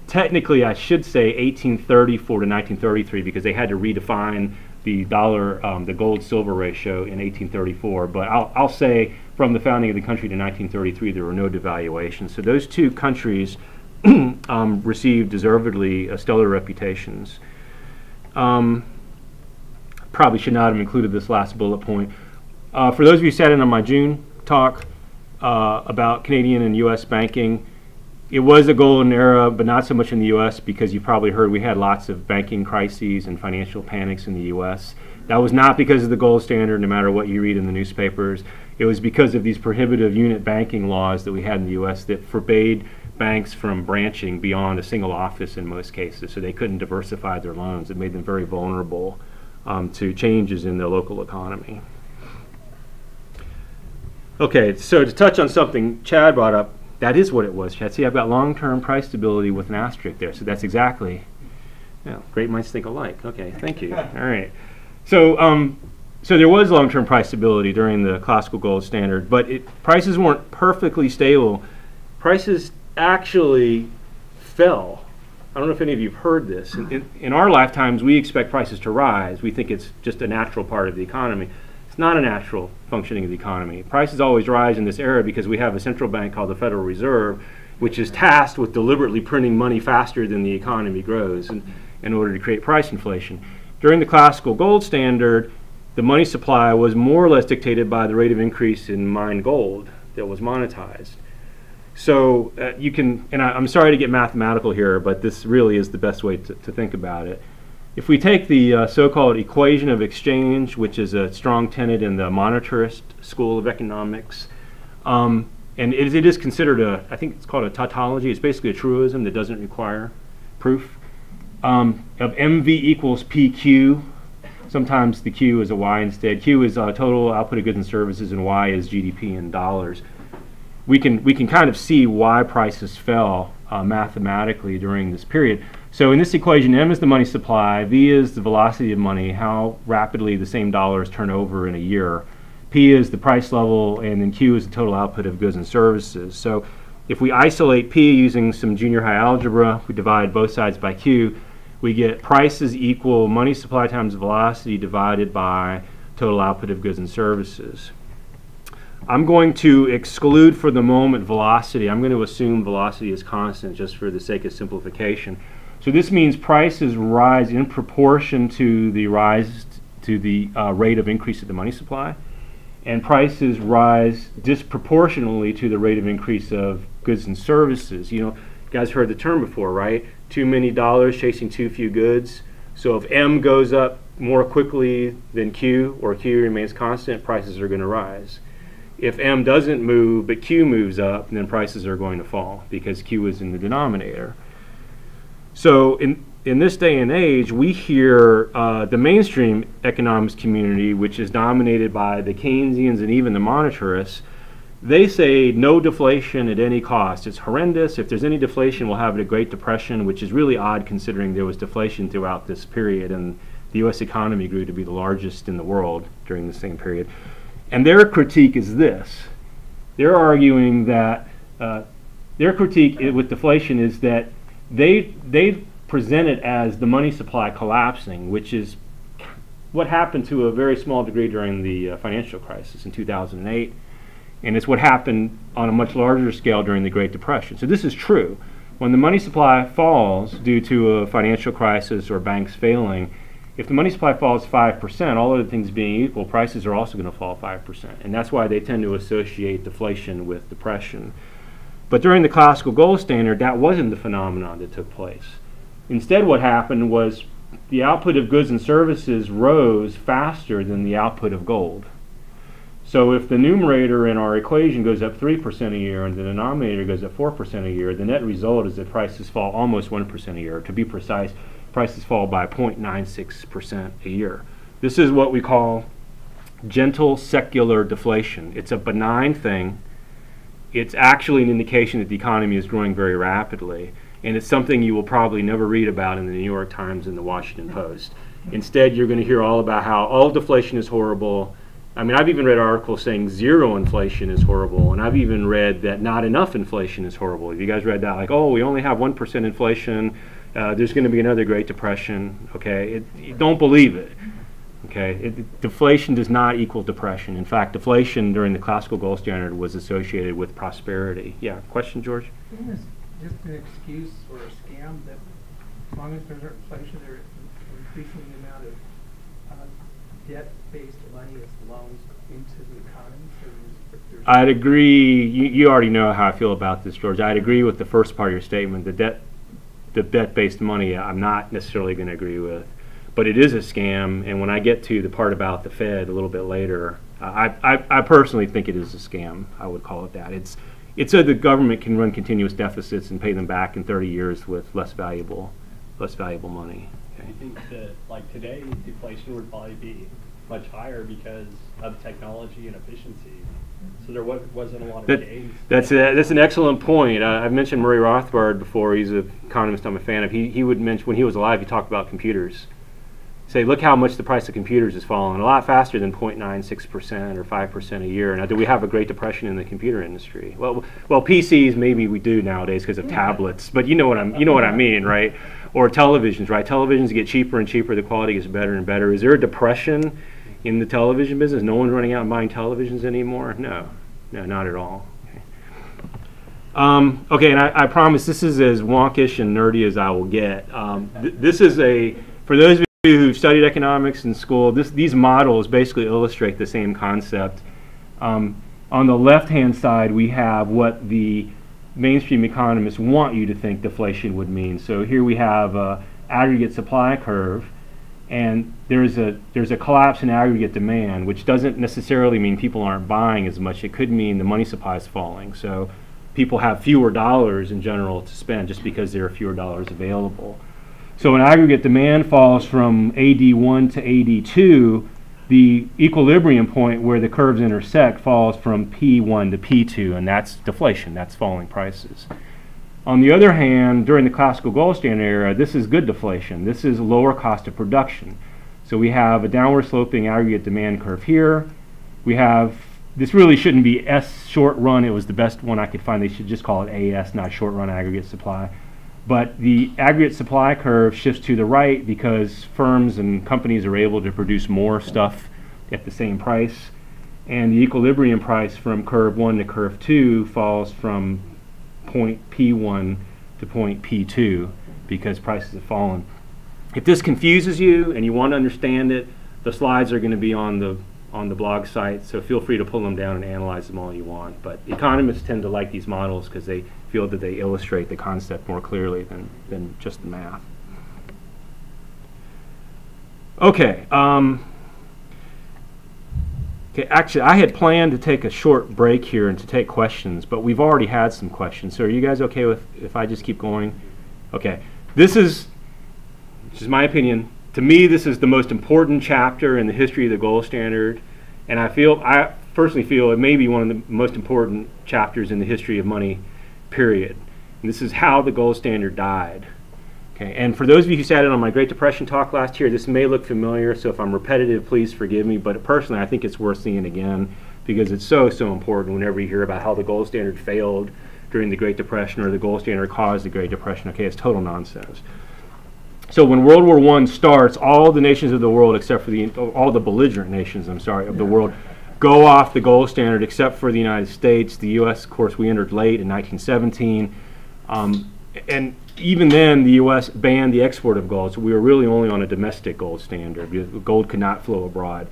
technically, I should say, 1834 to 1933, because they had to redefine the dollar, um, the gold silver ratio in 1834. But I'll, I'll say from the founding of the country to 1933, there were no devaluations. So those two countries um, received deservedly uh, stellar reputations. Um, probably should not have included this last bullet point. Uh, for those of you who sat in on my June talk uh, about Canadian and U.S. banking, it was a golden era, but not so much in the U.S. because you probably heard we had lots of banking crises and financial panics in the U.S. That was not because of the gold standard, no matter what you read in the newspapers. It was because of these prohibitive unit banking laws that we had in the U.S. that forbade banks from branching beyond a single office in most cases, so they couldn't diversify their loans. It made them very vulnerable um, to changes in the local economy. Okay, so to touch on something Chad brought up, that is what it was, Chad. See, I've got long-term price stability with an asterisk there, so that's exactly, yeah, great minds think alike. Okay, thank you. All right. So, um, so there was long-term price stability during the classical gold standard, but it, prices weren't perfectly stable. Prices actually fell. I don't know if any of you have heard this. In, in, in our lifetimes, we expect prices to rise. We think it's just a natural part of the economy. It's not a natural functioning of the economy. Prices always rise in this era because we have a central bank called the Federal Reserve, which is tasked with deliberately printing money faster than the economy grows in, in order to create price inflation. During the classical gold standard, the money supply was more or less dictated by the rate of increase in mined gold that was monetized. So uh, you can, and I, am sorry to get mathematical here, but this really is the best way to, to think about it. If we take the uh, so-called equation of exchange, which is a strong tenet in the monetarist school of economics, um, and it is, it is considered a, I think it's called a tautology. It's basically a truism that doesn't require proof. Um, of MV equals PQ, sometimes the Q is a Y instead. Q is uh, total output of goods and services, and Y is GDP in dollars. We can we can kind of see why prices fell uh, mathematically during this period. So in this equation, M is the money supply, V is the velocity of money, how rapidly the same dollars turn over in a year. P is the price level, and then Q is the total output of goods and services. So if we isolate P using some junior high algebra, we divide both sides by Q, we get prices equal money supply times velocity divided by total output of goods and services. I'm going to exclude for the moment velocity. I'm going to assume velocity is constant just for the sake of simplification. So this means prices rise in proportion to the rise to the uh, rate of increase of the money supply, and prices rise disproportionately to the rate of increase of goods and services. You know, you guys heard the term before, right? Too many dollars chasing too few goods. So if M goes up more quickly than Q, or Q remains constant, prices are going to rise. If M doesn't move but Q moves up, then prices are going to fall because Q is in the denominator. So in in this day and age, we hear uh, the mainstream economics community, which is dominated by the Keynesians and even the monetarists, they say no deflation at any cost. It's horrendous. If there's any deflation, we'll have a Great Depression, which is really odd considering there was deflation throughout this period, and the U.S. economy grew to be the largest in the world during the same period. And their critique is this: they're arguing that uh, their critique with deflation is that they they present it as the money supply collapsing, which is what happened to a very small degree during the uh, financial crisis in 2008, and it's what happened on a much larger scale during the Great Depression. So this is true. When the money supply falls due to a financial crisis or banks failing, if the money supply falls 5%, all other things being equal, prices are also going to fall 5%. And that's why they tend to associate deflation with depression. But during the classical gold standard, that wasn't the phenomenon that took place. Instead, what happened was the output of goods and services rose faster than the output of gold. So if the numerator in our equation goes up 3% a year and the denominator goes up 4% a year, the net result is that prices fall almost 1% a year. To be precise, prices fall by 0.96% a year. This is what we call gentle secular deflation. It's a benign thing it's actually an indication that the economy is growing very rapidly. And it's something you will probably never read about in the New York Times and the Washington Post. Instead, you're going to hear all about how all deflation is horrible. I mean, I've even read articles saying zero inflation is horrible, and I've even read that not enough inflation is horrible. Have you guys read that? Like, oh, we only have 1% inflation, uh, there's going to be another Great Depression. Okay, it, don't believe it. Okay, it, deflation does not equal depression. In fact, deflation during the classical gold standard was associated with prosperity. Yeah, question, George? Isn't this just an excuse or a scam that as long as there's inflation, they're increasing the amount of uh, debt-based money as loans into the economy? So I'd agree. You, you already know how I feel about this, George. I'd agree with the first part of your statement. The debt, the debt-based money, I'm not necessarily going to agree with but it is a scam. And when I get to the part about the Fed a little bit later, I, I, I personally think it is a scam. I would call it that. It's it's so the government can run continuous deficits and pay them back in 30 years with less valuable less valuable money. I think that, like today, deflation would probably be much higher because of technology and efficiency. So there wa- wasn't a lot of That, gains. that's, a, that's an excellent point. Uh, I've mentioned Murray Rothbard before. He's an economist I'm a fan of. He, he would mention, when he was alive, he talked about computers. Say, look how much the price of computers has fallen, a lot faster than 0.96% or 5% a year. Now, do we have a Great Depression in the computer industry? Well, well, PCs maybe we do nowadays because of tablets, but you know what I'm, you know what I mean, right? Or televisions, right? Televisions get cheaper and cheaper, the quality gets better and better. Is there a depression in the television business? No one's running out and buying televisions anymore? No, no, not at all. Okay. Um, okay, and I, I promise this is as wonkish and nerdy as I will get. Um, th- this is a, for those of who've studied economics in school, this, these models basically illustrate the same concept. Um, on the left-hand side, we have what the mainstream economists want you to think deflation would mean. So here we have a aggregate supply curve, and there's a there's a collapse in aggregate demand, which doesn't necessarily mean people aren't buying as much. It could mean the money supply is falling. So people have fewer dollars in general to spend just because there are fewer dollars available. So when aggregate demand falls from AD1 to AD2, the equilibrium point where the curves intersect falls from P1 to P2, and that's deflation, that's falling prices. On the other hand, during the classical gold standard era, this is good deflation. This is lower cost of production. So we have a downward sloping aggregate demand curve here. We have, this really shouldn't be S short run, it was the best one I could find. They should just call it AS, not short run aggregate supply. But the aggregate supply curve shifts to the right because firms and companies are able to produce more stuff at the same price. And the equilibrium price from curve 1 to curve 2 falls from point P1 to point P2 because prices have fallen. If this confuses you and you want to understand it, the slides are going to be on the on the blog site, so feel free to pull them down and analyze them all you want. But economists tend to like these models because they feel that they illustrate the concept more clearly than, than just the math. Okay. Um, okay. Actually, I had planned to take a short break here and to take questions, but we've already had some questions. So, are you guys okay with if I just keep going? Okay. This is, this is my opinion. To me, this is the most important chapter in the history of the gold standard, and I feel I personally feel it may be one of the most important chapters in the history of money. Period. And this is how the gold standard died. Okay, and for those of you who sat in on my Great Depression talk last year, this may look familiar, so if I'm repetitive, please forgive me. But personally, I think it's worth seeing again because it's so, so important whenever you hear about how the gold standard failed during the Great Depression or the gold standard caused the Great Depression. Okay, it's total nonsense. So when World War I starts, all the nations of the world, except for the all the belligerent nations, I'm sorry, of the world, go off the gold standard, except for the United States. The U.S., of course, we entered late in 1917, um, and even then, the U.S. banned the export of gold, so we were really only on a domestic gold standard. Gold could not flow abroad.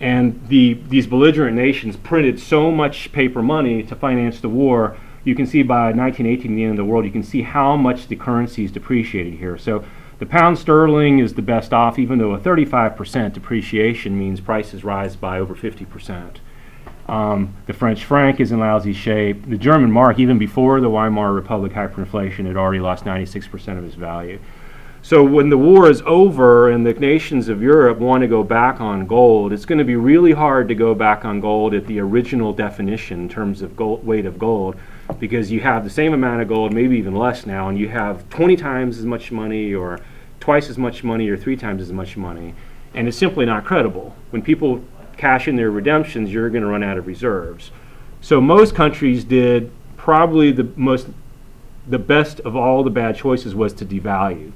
And the, these belligerent nations printed so much paper money to finance the war. You can see by 1918, the end of the world, you can see how much the currency is depreciated here. So the pound sterling is the best off, even though a 35% depreciation means prices rise by over 50%. Um, the French franc is in lousy shape. The German mark, even before the Weimar Republic hyperinflation, had already lost 96% of its value. So when the war is over and the nations of Europe want to go back on gold, it's going to be really hard to go back on gold at the original definition in terms of gold, weight of gold because you have the same amount of gold, maybe even less now, and you have 20 times as much money or twice as much money or three times as much money. And it's simply not credible. When people cash in their redemptions, you're going to run out of reserves. So most countries did probably the most the best of all the bad choices was to devalue.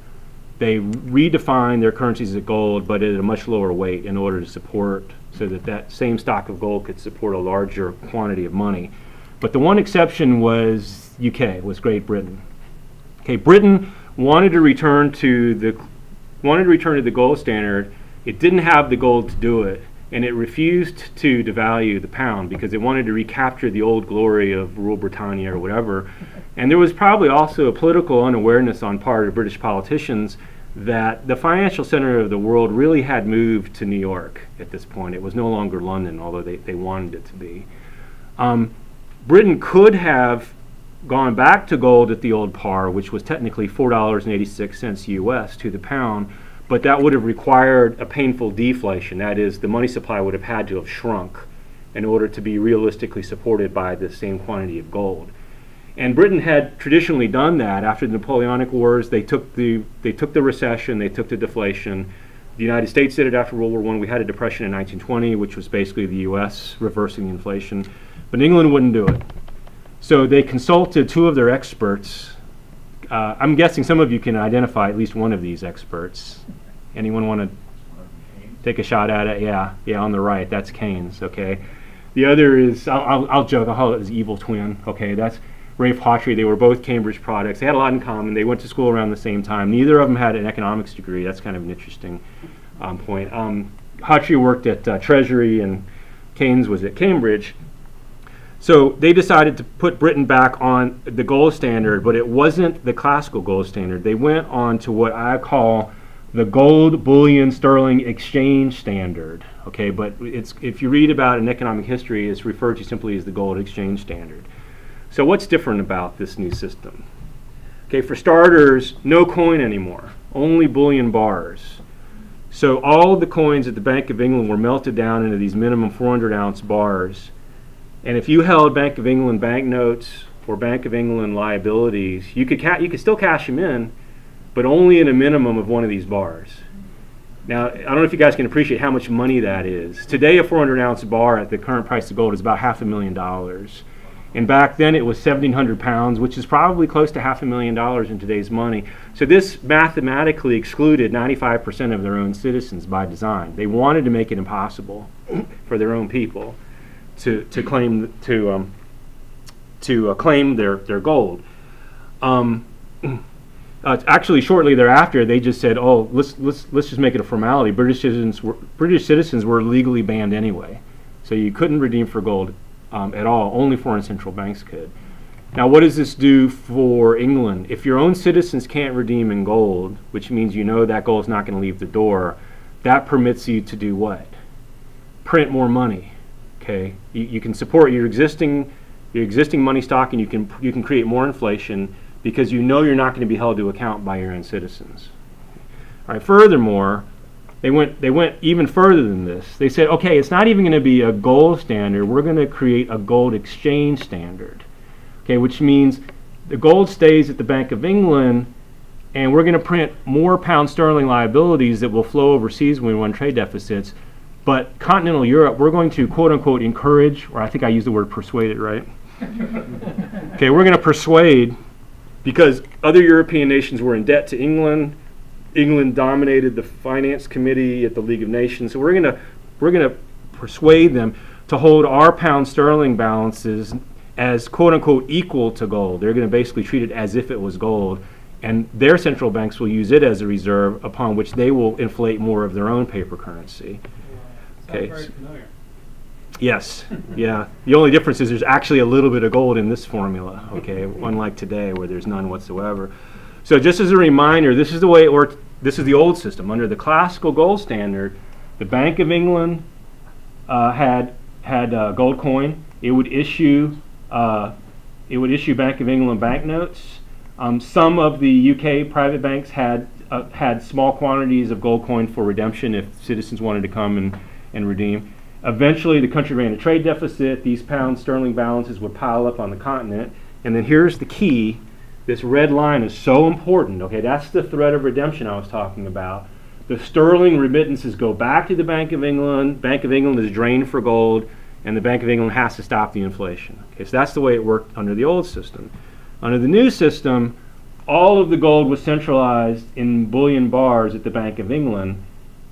They redefined their currencies as gold, but at a much lower weight in order to support so that that same stock of gold could support a larger quantity of money. But the one exception was UK, was Great Britain. Okay, Britain wanted to return to the wanted to return to the gold standard. It didn't have the gold to do it, and it refused to devalue the pound because it wanted to recapture the old glory of Rule Britannia or whatever. And there was probably also a political unawareness on part of British politicians that the financial center of the world really had moved to New York at this point. It was no longer London, although they, they wanted it to be. Um, Britain could have gone back to gold at the old par, which was technically $4.86 US to the pound, but that would have required a painful deflation. That is, the money supply would have had to have shrunk in order to be realistically supported by the same quantity of gold. And Britain had traditionally done that after the Napoleonic Wars. They took the they took the recession, they took the deflation. The United States did it after World War One. We had a depression in 1920, which was basically the U.S. reversing the inflation, but England wouldn't do it. So they consulted two of their experts. Uh, I'm guessing some of you can identify at least one of these experts. Anyone want to take a shot at it? Yeah, yeah, on the right, that's Keynes. Okay. The other is I'll, I'll, I'll joke. I'll call it his evil twin. Okay, that's Ralph Hawtrey. They were both Cambridge products. They had a lot in common. They went to school around the same time. Neither of them had an economics degree. That's kind of an interesting um, point. Um, Hawtrey worked at uh, Treasury, and Keynes was at Cambridge. So they decided to put Britain back on the gold standard, but it wasn't the classical gold standard. They went on to what I call the gold bullion sterling exchange standard. Okay, but it's if you read about in economic history, it's referred to simply as the gold exchange standard. So what's different about this new system? Okay, for starters, no coin anymore, only bullion bars. So all the coins at the Bank of England were melted down into these minimum 400 ounce bars. And if you held Bank of England banknotes or Bank of England liabilities, you could you could still cash them in, but only in a minimum of one of these bars. Now, I don't know if you guys can appreciate how much money that is. Today, a 400 ounce bar at the current price of gold is about half a million dollars. And back then it was 1,700 pounds, which is probably close to half a million dollars in today's money. So this mathematically excluded 95% of their own citizens by design. They wanted to make it impossible for their own people to, to claim to um, to uh, claim their their gold. Um, uh, actually, shortly thereafter, they just said, "Oh, let's let's let's just make it a formality." British citizens were British citizens were legally banned anyway, so you couldn't redeem for gold um, at all. Only foreign central banks could. Now, what does this do for England? If your own citizens can't redeem in gold, which means you know that gold is not going to leave the door, that permits you to do what? Print more money. Okay, you, you can support your existing your existing money stock, and you can you can create more inflation because you know you're not going to be held to account by your own citizens. All right. Furthermore, they went, they went even further than this. They said, okay, it's not even going to be a gold standard. We're going to create a gold exchange standard, okay, which means the gold stays at the Bank of England, and we're going to print more pound sterling liabilities that will flow overseas when we run trade deficits. But continental Europe, we're going to quote unquote encourage, or I think I used the word persuade it right. okay, we're going to persuade because other European nations were in debt to England England dominated the finance committee at the League of Nations. So we're going to we're going to persuade them to hold our pound sterling balances as quote unquote equal to gold. They're going to basically treat it as if it was gold, and their central banks will use it as a reserve upon which they will inflate more of their own paper currency. Okay. Yes, yeah. The only difference is there's actually a little bit of gold in this formula, okay, unlike today where there's none whatsoever. So just as a reminder, this is the way it worked. This is the old system. Under the classical gold standard, the Bank of England uh, had had uh, gold coin. It would issue uh, it would issue Bank of England banknotes. Um, some of the UK private banks had uh, had small quantities of gold coin for redemption if citizens wanted to come and, and redeem. Eventually, the country ran a trade deficit. These pound sterling balances would pile up on the continent. And then here's the key this red line is so important. Okay, that's the threat of redemption I was talking about. The sterling remittances go back to the Bank of England. Bank of England is drained for gold, and the Bank of England has to stop the inflation. Okay, so that's the way it worked under the old system. Under the new system, all of the gold was centralized in bullion bars at the Bank of England.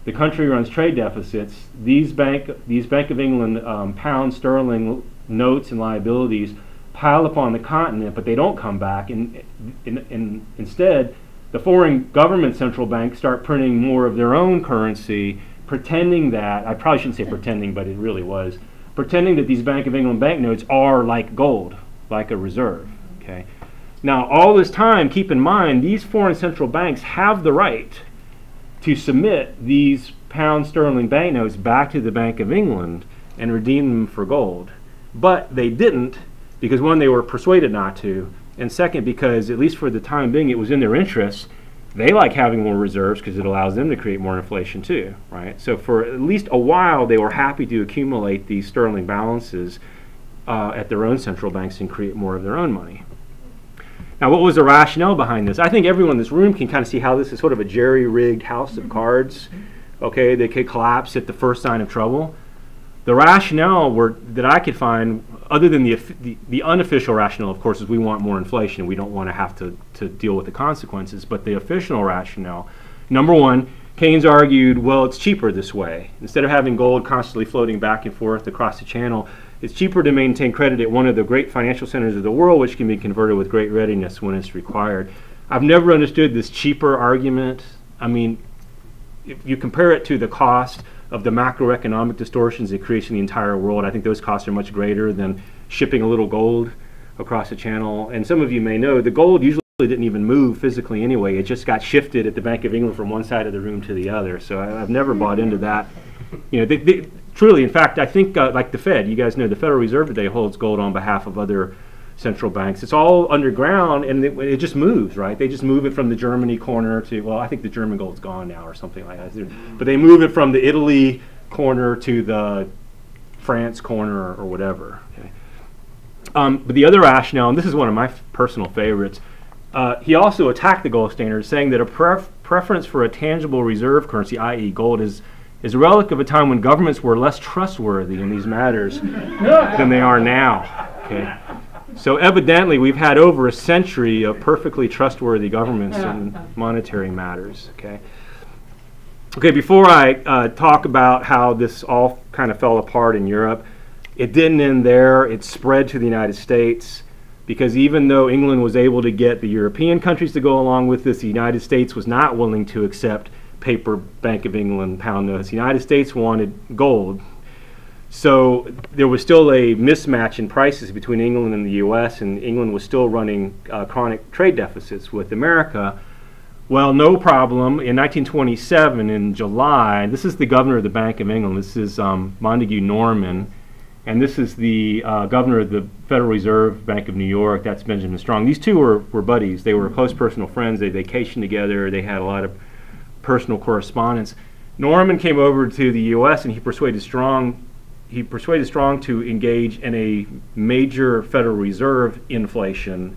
The country runs trade deficits. These Bank, these Bank of England um, pound sterling notes and liabilities pile up on the continent, but they don't come back. And, in, in, instead, the foreign government central banks start printing more of their own currency, pretending that, I probably shouldn't say pretending, but it really was, pretending that these Bank of England banknotes are like gold, like a reserve. Okay. Now, all this time, keep in mind, these foreign central banks have the right to submit these pound sterling banknotes back to the Bank of England and redeem them for gold. But they didn't because one, they were persuaded not to, and second, because at least for the time being, it was in their interest they like having more reserves because it allows them to create more inflation too, right? So for at least a while, they were happy to accumulate these sterling balances uh, at their own central banks and create more of their own money. Now, what was the rationale behind this? I think everyone in this room can kind of see how this is sort of a jerry-rigged house of cards. Okay, they could collapse at the first sign of trouble. The rationale were, that I could find, other than the, the, the unofficial rationale, of course, is we want more inflation. We don't want to have to, to deal with the consequences. But the official rationale, number one, Keynes argued, well, it's cheaper this way. Instead of having gold constantly floating back and forth across the channel, it's cheaper to maintain credit at one of the great financial centers of the world, which can be converted with great readiness when it's required. I've never understood this cheaper argument. I mean, if you compare it to the cost of the macroeconomic distortions it creates in the entire world, I think those costs are much greater than shipping a little gold across the channel. And some of you may know the gold usually didn't even move physically anyway. It just got shifted at the Bank of England from one side of the room to the other. So I, have never bought into that. You know, they, they, truly, in fact, I think uh, like the Fed, you guys know the Federal Reserve today holds gold on behalf of other central banks. It's all underground and it, it, just moves, right? They just move it from the Germany corner to, well, I think the German gold's gone now or something like that. But they move it from the Italy corner to the France corner or, whatever. Okay. Um, but the other rationale, and this is one of my personal favorites, uh, he also attacked the gold standard, saying that a pref preference for a tangible reserve currency, i.e., gold, is is a relic of a time when governments were less trustworthy in these matters than they are now. Okay. So evidently, we've had over a century of perfectly trustworthy governments in monetary matters. Okay. Okay. Before I uh, talk about how this all kind of fell apart in Europe, it didn't end there. It spread to the United States because even though England was able to get the European countries to go along with this, the United States was not willing to accept paper Bank of England pound notes. The United States wanted gold. So there was still a mismatch in prices between England and the U.S., and England was still running uh, chronic trade deficits with America. Well, no problem. In 1927, in July, this is the governor of the Bank of England. This is um, Montague Norman. And this is the uh, governor of the Federal Reserve Bank of New York. That's Benjamin Strong. These two were, were buddies. They were close personal friends. They vacationed together. They had a lot of personal correspondence. Norman came over to the U.S. and he persuaded Strong. He persuaded Strong to engage in a major Federal Reserve inflation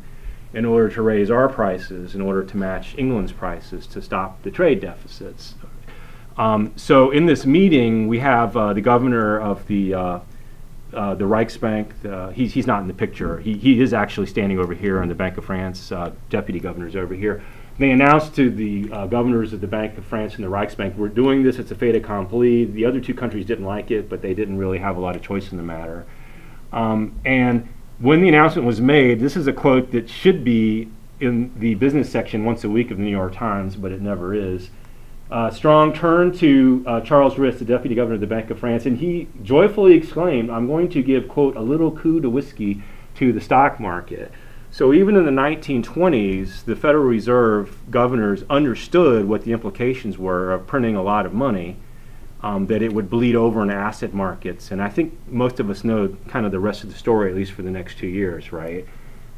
in order to raise our prices, in order to match England's prices to stop the trade deficits. Um, so in this meeting, we have uh, the governor of the uh, uh, the Reichsbank. Uh, he's, he's not in the picture. He, he is actually standing over here, and the Bank of France uh, deputy governor's over here. They announced to the uh, governors of the Bank of France and the Reichsbank, we're doing this, it's a fait accompli. The other two countries didn't like it, but they didn't really have a lot of choice in the matter. Um, and when the announcement was made, this is a quote that should be in the business section once a week of the New York Times, but it never is. Uh, Strong turned to uh, Charles Rist, the deputy governor of the Bank of France, and he joyfully exclaimed, I'm going to give, quote, a little coup de whiskey to the stock market. So even in the 1920s, the Federal Reserve governors understood what the implications were of printing a lot of money, um, that it would bleed over in asset markets. And I think most of us know kind of the rest of the story, at least for the next two years, right?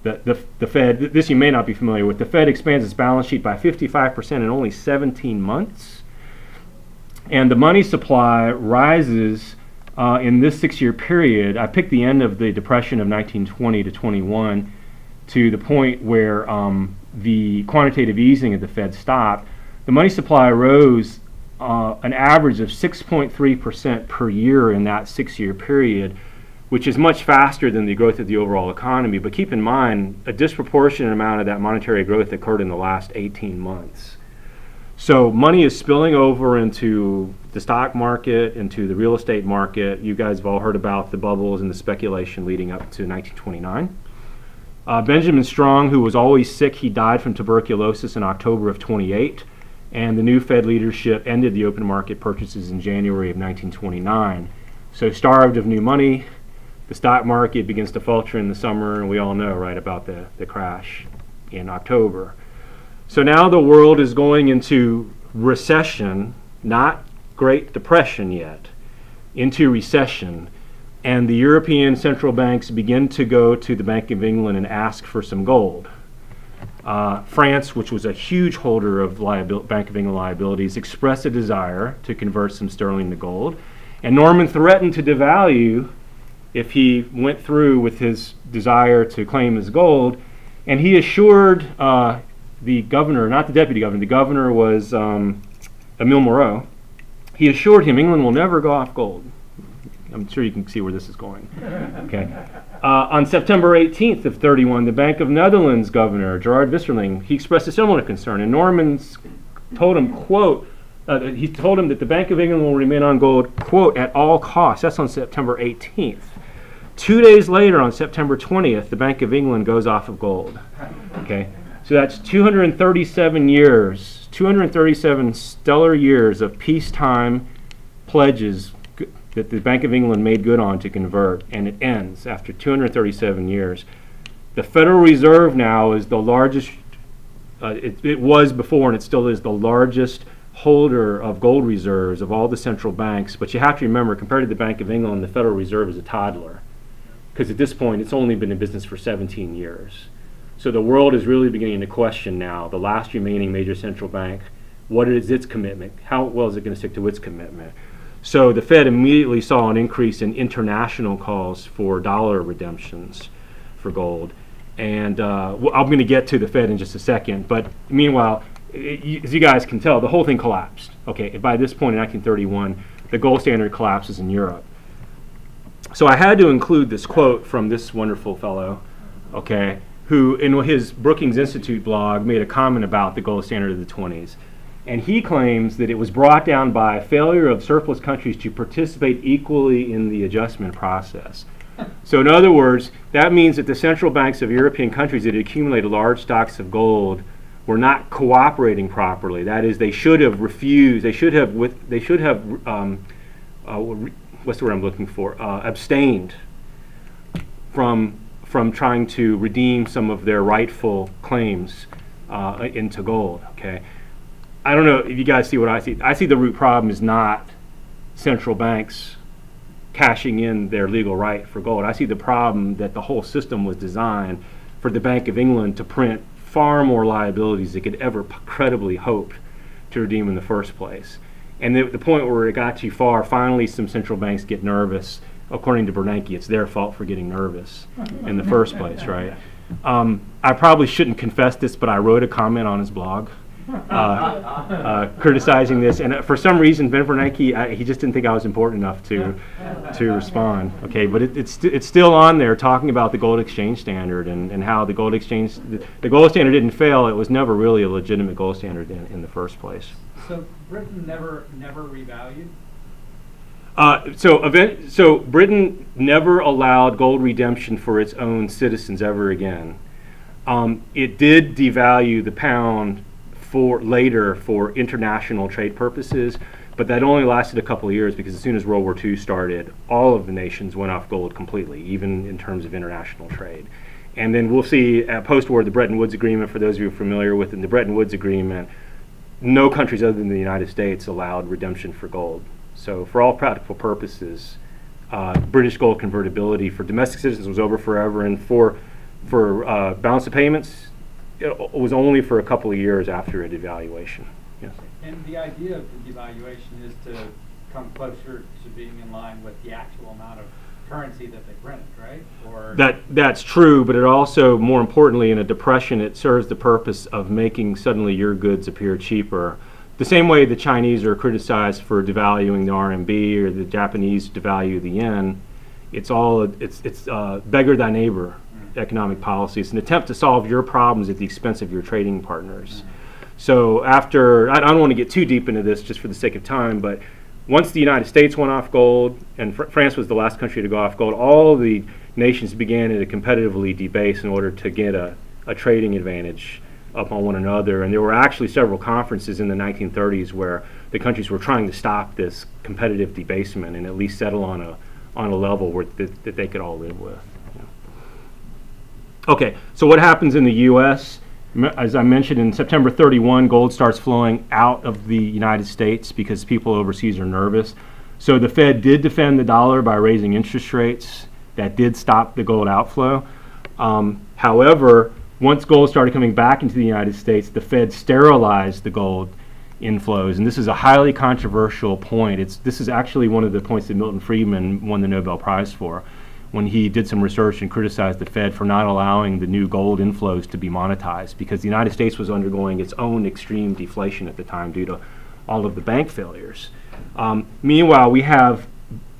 The, the, the Fed, this you may not be familiar with, the Fed expands its balance sheet by 55% in only 17 months. And the money supply rises uh, in this six year period. I picked the end of the Depression of 1920 to 21 to the point where um, the quantitative easing of the Fed stopped, the money supply rose uh, an average of 6.3% per year in that six year period, which is much faster than the growth of the overall economy. But keep in mind, a disproportionate amount of that monetary growth occurred in the last 18 months. So money is spilling over into the stock market, into the real estate market. You guys have all heard about the bubbles and the speculation leading up to 1929. Uh, Benjamin Strong, who was always sick, he died from tuberculosis in October of 28, and the new Fed leadership ended the open market purchases in January of 1929. So, starved of new money, the stock market begins to falter in the summer, and we all know, right, about the, the crash in October. So now the world is going into recession, not Great Depression yet, into recession and the European central banks begin to go to the Bank of England and ask for some gold. Uh, France, which was a huge holder of Bank of England liabilities, expressed a desire to convert some sterling to gold. And Norman threatened to devalue if he went through with his desire to claim his gold. And he assured uh, the governor, not the deputy governor, the governor was um, Emile Moreau. He assured him England will never go off gold. I'm sure you can see where this is going. Okay. Uh, on September 18th of 31, the Bank of Netherlands governor, Gerard Vissering, he expressed a similar concern. And Norman's told him, quote, uh, he told him that the Bank of England will remain on gold, quote, at all costs. That's on September 18th. Two days later, on September 20th, the Bank of England goes off of gold. Okay, so that's 237 years, 237 stellar years of peacetime pledges that the Bank of England made good on to convert, and it ends after 237 years. The Federal Reserve now is the largest, uh, it, it was before and it still is the largest holder of gold reserves of all the central banks. But you have to remember, compared to the Bank of England, the Federal Reserve is a toddler. Because at this point, it's only been in business for 17 years. So the world is really beginning to question now the last remaining major central bank. What is its commitment? How well is it going to stick to its commitment? So the Fed immediately saw an increase in international calls for dollar redemptions for gold. And uh, I'm going to get to the Fed in just a second. But meanwhile, i- i- as you guys can tell, the whole thing collapsed. Okay, by this point in 1931, the gold standard collapses in Europe. So I had to include this quote from this wonderful fellow, okay, who in his Brookings Institute blog made a comment about the gold standard of the 20s. And he claims that it was brought down by failure of surplus countries to participate equally in the adjustment process. So, in other words, that means that the central banks of European countries that accumulated large stocks of gold were not cooperating properly. That is, they should have refused. They should have with. They should have. Um, uh, what's the word I'm looking for? Uh, abstained from from trying to redeem some of their rightful claims uh, into gold. Okay, I don't know if you guys see what I see. I see the root problem is not central banks cashing in their legal right for gold. I see the problem that the whole system was designed for the Bank of England to print far more liabilities it could ever credibly hope to redeem in the first place. And the, the point where it got too far, finally some central banks get nervous. According to Bernanke, it's their fault for getting nervous in the first place, right? Um, I probably shouldn't confess this, but I wrote a comment on his blog criticizing this, and uh, for some reason, Ben Bernanke, I, he just didn't think I was important enough to to respond. Okay, but it, it's st- it's still on there talking about the gold exchange standard and, and how the gold exchange the, the gold standard didn't fail. It was never really a legitimate gold standard in, in the first place. So Britain never, never revalued? Uh, so, event, so Britain never allowed gold redemption for its own citizens ever again. Um, it did devalue the pound for later for international trade purposes, but that only lasted a couple of years because as soon as World War II started, all of the nations went off gold completely, even in terms of international trade. And then we'll see at post-war the Bretton Woods Agreement. For those of you familiar with it, the Bretton Woods Agreement, no countries other than the United States allowed redemption for gold. So, for all practical purposes, uh, British gold convertibility for domestic citizens was over forever, and for for uh, balance of payments, it was only for a couple of years after a devaluation. Yes. And the idea of the devaluation is to come closer to being in line with the actual amount of currency that they printed, right? Or That that's true, but it also, more importantly, in a depression, it serves the purpose of making suddenly your goods appear cheaper. The same way the Chinese are criticized for devaluing the RMB or the Japanese devalue the yen, it's all it's it's uh, beggar thy neighbor economic policy. It's an attempt to solve your problems at the expense of your trading partners. So after, I I don't want to get too deep into this just for the sake of time, but once the United States went off gold, and Fr- France was the last country to go off gold, all of the nations began to competitively debase in order to get a, a trading advantage upon one another. And there were actually several conferences in the 1930s where the countries were trying to stop this competitive debasement and at least settle on a, on a level where that, that they could all live with. Okay, so what happens in the U.S.? As I mentioned, in September 31, gold starts flowing out of the United States because people overseas are nervous. So the Fed did defend the dollar by raising interest rates. That did stop the gold outflow. Um, however, once gold started coming back into the United States, the Fed sterilized the gold inflows, and this is a highly controversial point. It's this is actually one of the points that Milton Friedman won the Nobel Prize for, when he did some research and criticized the Fed for not allowing the new gold inflows to be monetized, because the United States was undergoing its own extreme deflation at the time due to all of the bank failures. Um, meanwhile, we have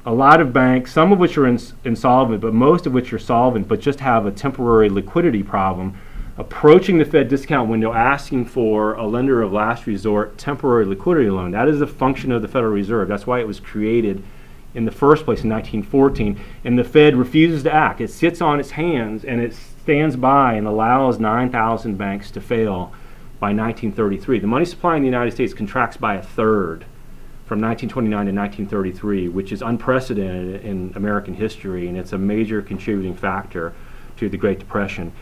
a lot of banks, some of which are ins- insolvent, but most of which are solvent, but just have a temporary liquidity problem, approaching the Fed discount window asking for a lender of last resort temporary liquidity loan. That is a function of the Federal Reserve. That's why it was created in the first place in 1914. And the Fed refuses to act. It sits on its hands and it stands by and allows 9,000 banks to fail by 1933. The money supply in the United States contracts by a third from 1929 to 1933, which is unprecedented in American history, and it's a major contributing factor to the Great Depression.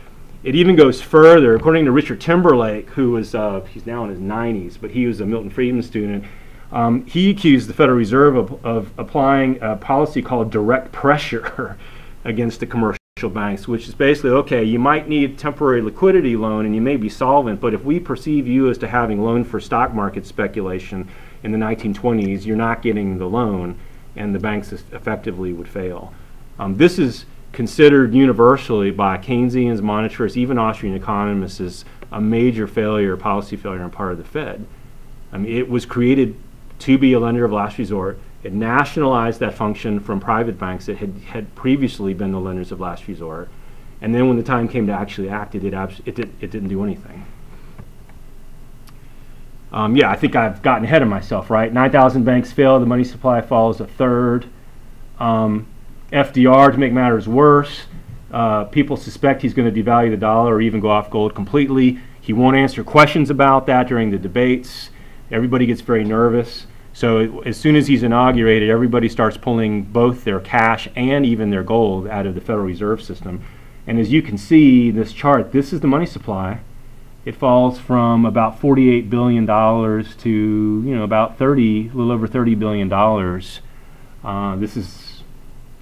It even goes further. According to Richard Timberlake, who was uh, he's now in his 90s, but he was a Milton Friedman student. Um, he accused the Federal Reserve of, of applying a policy called direct pressure against the commercial banks, which is basically okay. You might need temporary liquidity loan, and you may be solvent, but if we perceive you as to having loan for stock market speculation in the 1920s, you're not getting the loan, and the banks effectively would fail. Um, this is considered universally by Keynesians, monetarists, even Austrian economists as a major failure, policy failure on part of the Fed. I mean, it was created to be a lender of last resort. It nationalized that function from private banks that had, had previously been the lenders of last resort. And then when the time came to actually act, it, did it, did, it didn't do anything. Um, yeah, I think I've gotten ahead of myself, right? 9,000 banks fail, the money supply falls a third. Um, FDR, to make matters worse, uh, people suspect he's going to devalue the dollar or even go off gold completely. He won't answer questions about that during the debates. Everybody gets very nervous. So as soon as he's inaugurated, everybody starts pulling both their cash and even their gold out of the Federal Reserve System. And as you can see, this chart, this is the money supply it falls from about $48 billion to you know about 30 a little over 30 billion dollars uh, this is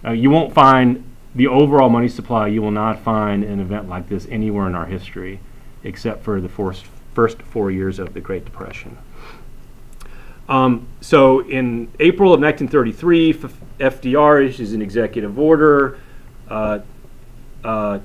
uh, you won't find the overall money supply you will not find an event like this anywhere in our history except for the first, first four years of the great depression um, so in april of 1933 fdr issues an executive order uh, uh,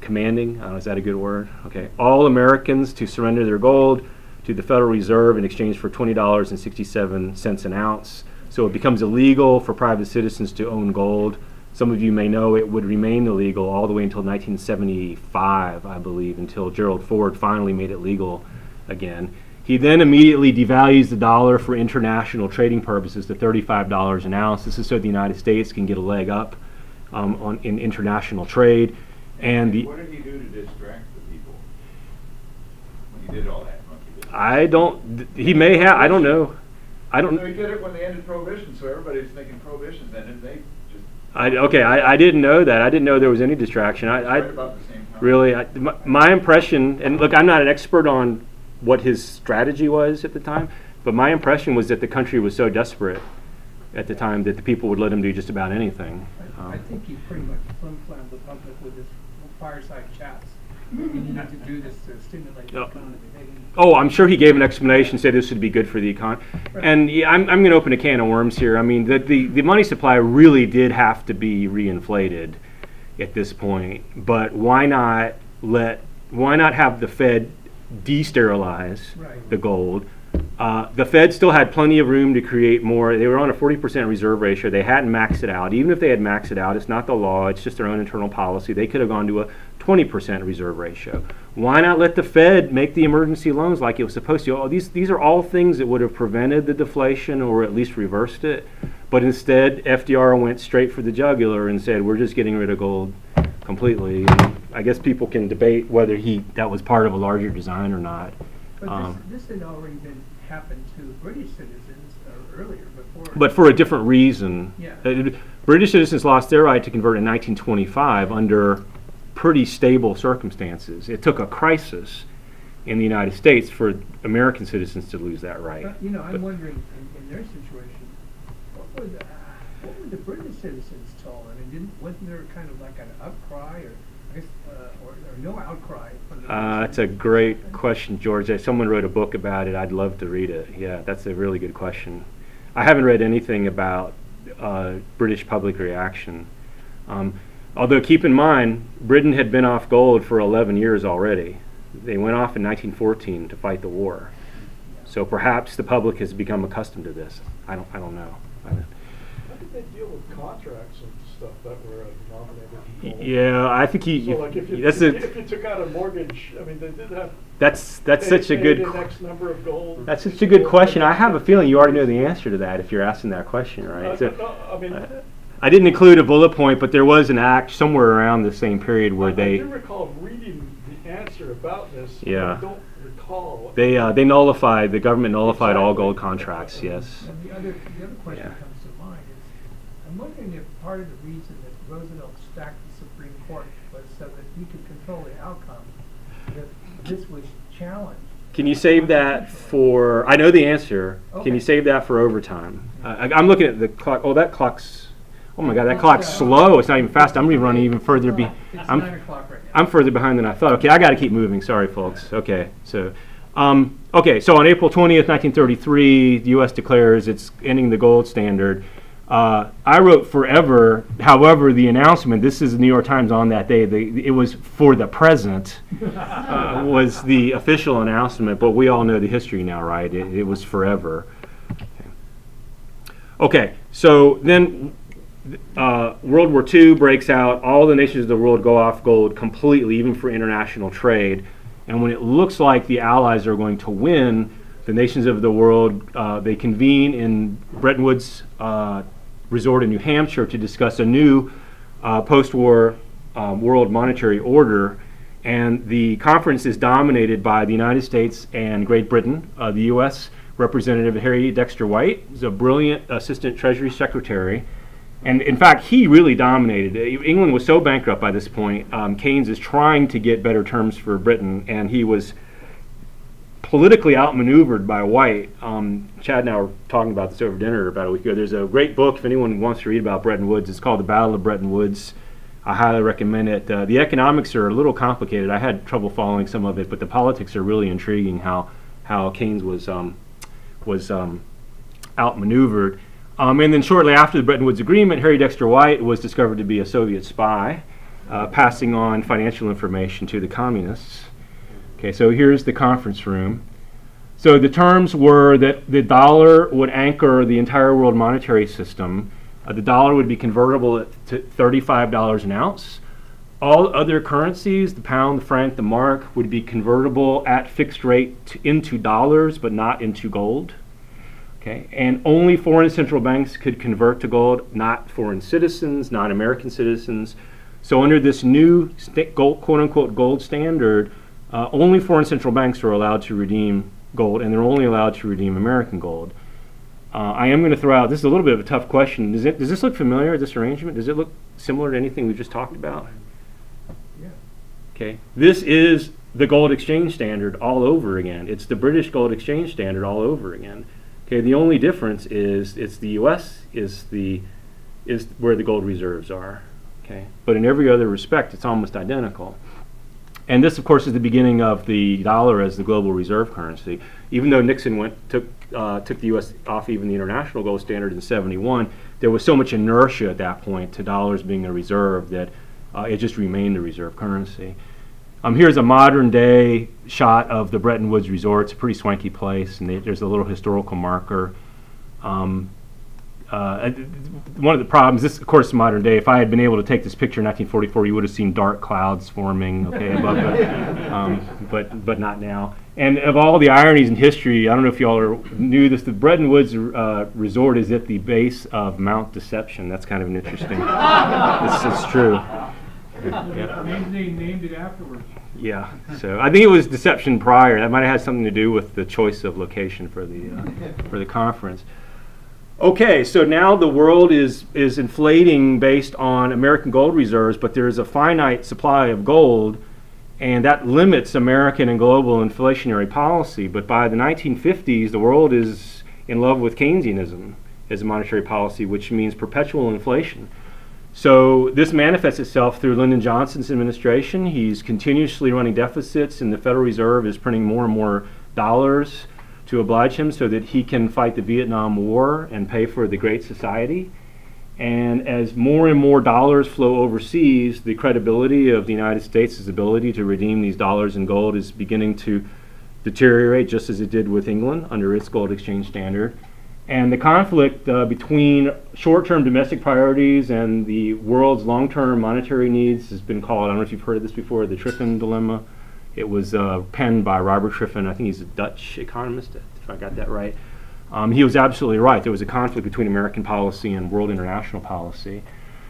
commanding, uh, is that a good word? Okay, all Americans to surrender their gold to the Federal Reserve in exchange for $20.67 an ounce. So it becomes illegal for private citizens to own gold. Some of you may know it would remain illegal all the way until 1975, I believe, until Gerald Ford finally made it legal again. He then immediately devalues the dollar for international trading purposes to $35 an ounce. This is so the United States can get a leg up um, on, in international trade. And the, What did he do to distract the people? When he did all that monkey business? I don't, he may have, I don't know. I No, he don't, did it when they ended prohibition, so everybody's thinking prohibition's ended, they just. I, okay, I, I didn't know that. I didn't know there was any distraction. I, I, Right about the same time. really, I, my, my impression, and look, I'm not an expert on what his strategy was at the time, but my impression was that the country was so desperate at the time that the people would let him do just about anything. I, I think he pretty much flim-flammed the public with his fireside chats. You need to do this to stimulate the economy. Oh, I'm sure he gave an explanation, said this would be good for the economy. Right. And yeah, I'm, I'm going to open a can of worms here. I mean, the, the, the money supply really did have to be reinflated at this point. But why not let, why not have the Fed de-sterilize Right. the gold? Uh, the Fed still had plenty of room to create more. They were on a 40% reserve ratio. They hadn't maxed it out. Even if they had maxed it out, it's not the law. It's just their own internal policy. They could have gone to a 20% reserve ratio. Why not let the Fed make the emergency loans like it was supposed to? Oh, these these are all things that would have prevented the deflation or at least reversed it. But instead, FDR went straight for the jugular and said, "We're just getting rid of gold completely." And I guess people can debate whether he that was part of a larger design or not. But Um, this, this had already been, happened to British citizens uh, earlier, before. but for a different reason. Yeah. British citizens lost their right to convert in 1925 under pretty stable circumstances. It took a crisis in the United States for American citizens to lose that right. But, you know, I'm But- wondering, in, in their situation, what would, uh, what would the British citizens tell? I mean, didn't, wasn't there kind of like an outcry, or, I guess, uh, or, or no outcry. Uh, that's a great question, George. If someone wrote a book about it, I'd love to read it. Yeah, that's a really good question. I haven't read anything about uh, British public reaction. Um, although, keep in mind, Britain had been off gold for 11 years already. They went off in 1914 to fight the war. So perhaps the public has become accustomed to this. I don't, I don't know. I don't- How did they deal with contracts and stuff that were uh, denominated in gold? Yeah, I think So you, like if you, that's if a, if you took out a mortgage, I mean, they did have. that's, that's they such a good, X number of gold. that's such a good question. I have a feeling you already know the answer to that if you're asking that question, Uh, right? So- no, I mean, uh, I didn't include a bullet point, but there was an act somewhere around the same period where I- I they, do recall reading the answer about this. but Yeah. I don't recall. they, uh, they nullified, the government nullified all gold contracts, yes. And the other, the other question Yeah. that comes to mind is, I'm wondering if part of the reason that Roosevelt stacked the Supreme Court was so that he could control the outcome. This was challenged. Can you save that for, I know the answer, can you save that for overtime? Uh, I, I'm looking at the clock, oh, that clock's, oh my god, that Clock's clock's slow, it's not even fast, I'm running even further be, I'm, right now. I'm further behind than I thought. Okay, I got to keep moving. Sorry, folks. Okay, so, um, okay, so on April 20th, 1933, the U.S. declares it's ending the gold standard. Uh, I wrote forever. However, the announcement, this is the New York Times on that day, the, it was for the present, uh, was the official announcement, but we all know the history now, right? It, it was forever. Okay, so then uh, World War II breaks out. All the nations of the world go off gold completely, even for international trade. And when it looks like the Allies are going to win, the nations of the world uh, they convene in Bretton Woods uh, resort in New Hampshire to discuss a new uh, post-war um, world monetary order. And the conference is dominated by the United States and Great Britain. Uh, the U.S. Representative Harry Dexter White is a brilliant assistant Treasury Secretary. And in fact, he really dominated. Uh, England was so bankrupt by this point. Um, Keynes is trying to get better terms for Britain, and he was politically outmaneuvered by White. Um, Chad and I were talking about this over dinner about a week ago. There's a great book if anyone wants to read about Bretton Woods. It's called The Battle of Bretton Woods. I highly recommend it. Uh, the economics are a little complicated. I had trouble following some of it, but the politics are really intriguing. How how Keynes was um, was um, outmaneuvered. Um, and then shortly after the Bretton Woods Agreement, Harry Dexter White was discovered to be a Soviet spy, uh, passing on financial information to the communists. Okay, so here's the conference room. So the terms were that the dollar would anchor the entire world monetary system. Uh, the dollar would be convertible to $35 an ounce. All other currencies, the pound, the franc, the mark, would be convertible at fixed rate to, into dollars, but not into gold. Okay, and only foreign central banks could convert to gold, not foreign citizens, not American citizens. So under this new gold, quote-unquote gold standard, uh, only foreign central banks are allowed to redeem gold, and they're only allowed to redeem American gold. Uh, I am going to throw out. This is a little bit of a tough question. Does it? Does this look familiar? This arrangement? Does it look similar to anything we've just talked about? Yeah. Okay. This is the gold exchange standard all over again. It's the British gold exchange standard all over again. Okay. The only difference is it's the U.S. is the is where the gold reserves are. Okay. But in every other respect, it's almost identical. And this, of course, is the beginning of the dollar as the global reserve currency. Even though Nixon went took uh, took the U.S. off even the international gold standard in '71, there was so much inertia at that point to dollars being a reserve that uh, it just remained a reserve currency. Um, here's a modern day shot of the Bretton Woods Resort. It's a pretty swanky place, and they, there's a little historical marker. Um, uh, one of the problems, this of course is modern day. If I had been able to take this picture in 1944, you would have seen dark clouds forming, okay, above it, um, but but not now. And of all the ironies in history, I don't know if y'all are, knew this. The Bretton Woods uh, Resort is at the base of Mount Deception. That's kind of an interesting. this is true. Yeah. They named it afterwards. Yeah, so I think it was deception prior. That might have had something to do with the choice of location for the uh, for the conference. Okay, so now the world is is inflating based on American gold reserves, but there is a finite supply of gold, and that limits American and global inflationary policy. But by the 1950s, the world is in love with Keynesianism as a monetary policy, which means perpetual inflation. So this manifests itself through Lyndon Johnson's administration. He's continuously running deficits, and the Federal Reserve is printing more and more dollars to oblige him so that he can fight the Vietnam War and pay for the Great Society. And as more and more dollars flow overseas, the credibility of the United States' ability to redeem these dollars in gold is beginning to deteriorate, just as it did with England under its gold exchange standard. And the conflict uh, between short term domestic priorities and the world's long term monetary needs has been called, I don't know if you've heard of this before, the Triffin dilemma. It was uh, penned by Robert Triffin. I think he's a Dutch economist, if I got that right. Um, he was absolutely right. There was a conflict between American policy and world international policy.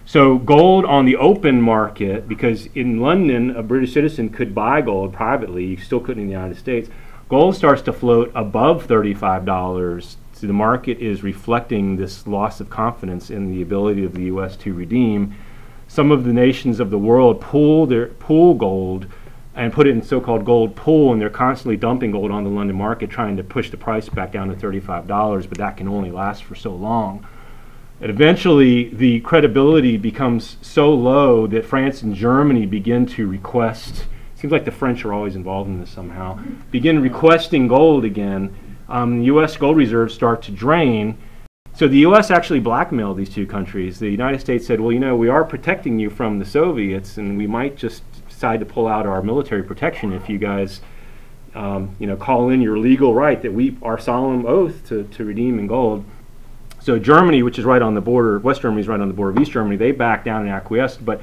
So gold on the open market, because in London a British citizen could buy gold privately, you still couldn't in the United States. Gold starts to float above $35. So the market is reflecting this loss of confidence in the ability of the U.S. to redeem. Some of the nations of the world pool their pool gold and put it in so-called gold pool, and they're constantly dumping gold on the London market, trying to push the price back down to $35. But that can only last for so long. And eventually, the credibility becomes so low that France and Germany begin to request. Seems like the French are always involved in this somehow. Begin requesting gold again. Um, U.S. gold reserves start to drain. So the U.S. actually blackmailed these two countries. The United States said, "Well, you know, we are protecting you from the Soviets, and we might just decide to pull out our military protection if you guys, um, you know, call in your legal right that we our solemn oath to, to redeem in gold." So Germany, which is right on the border, West Germany is right on the border of East Germany, they backed down and acquiesced. But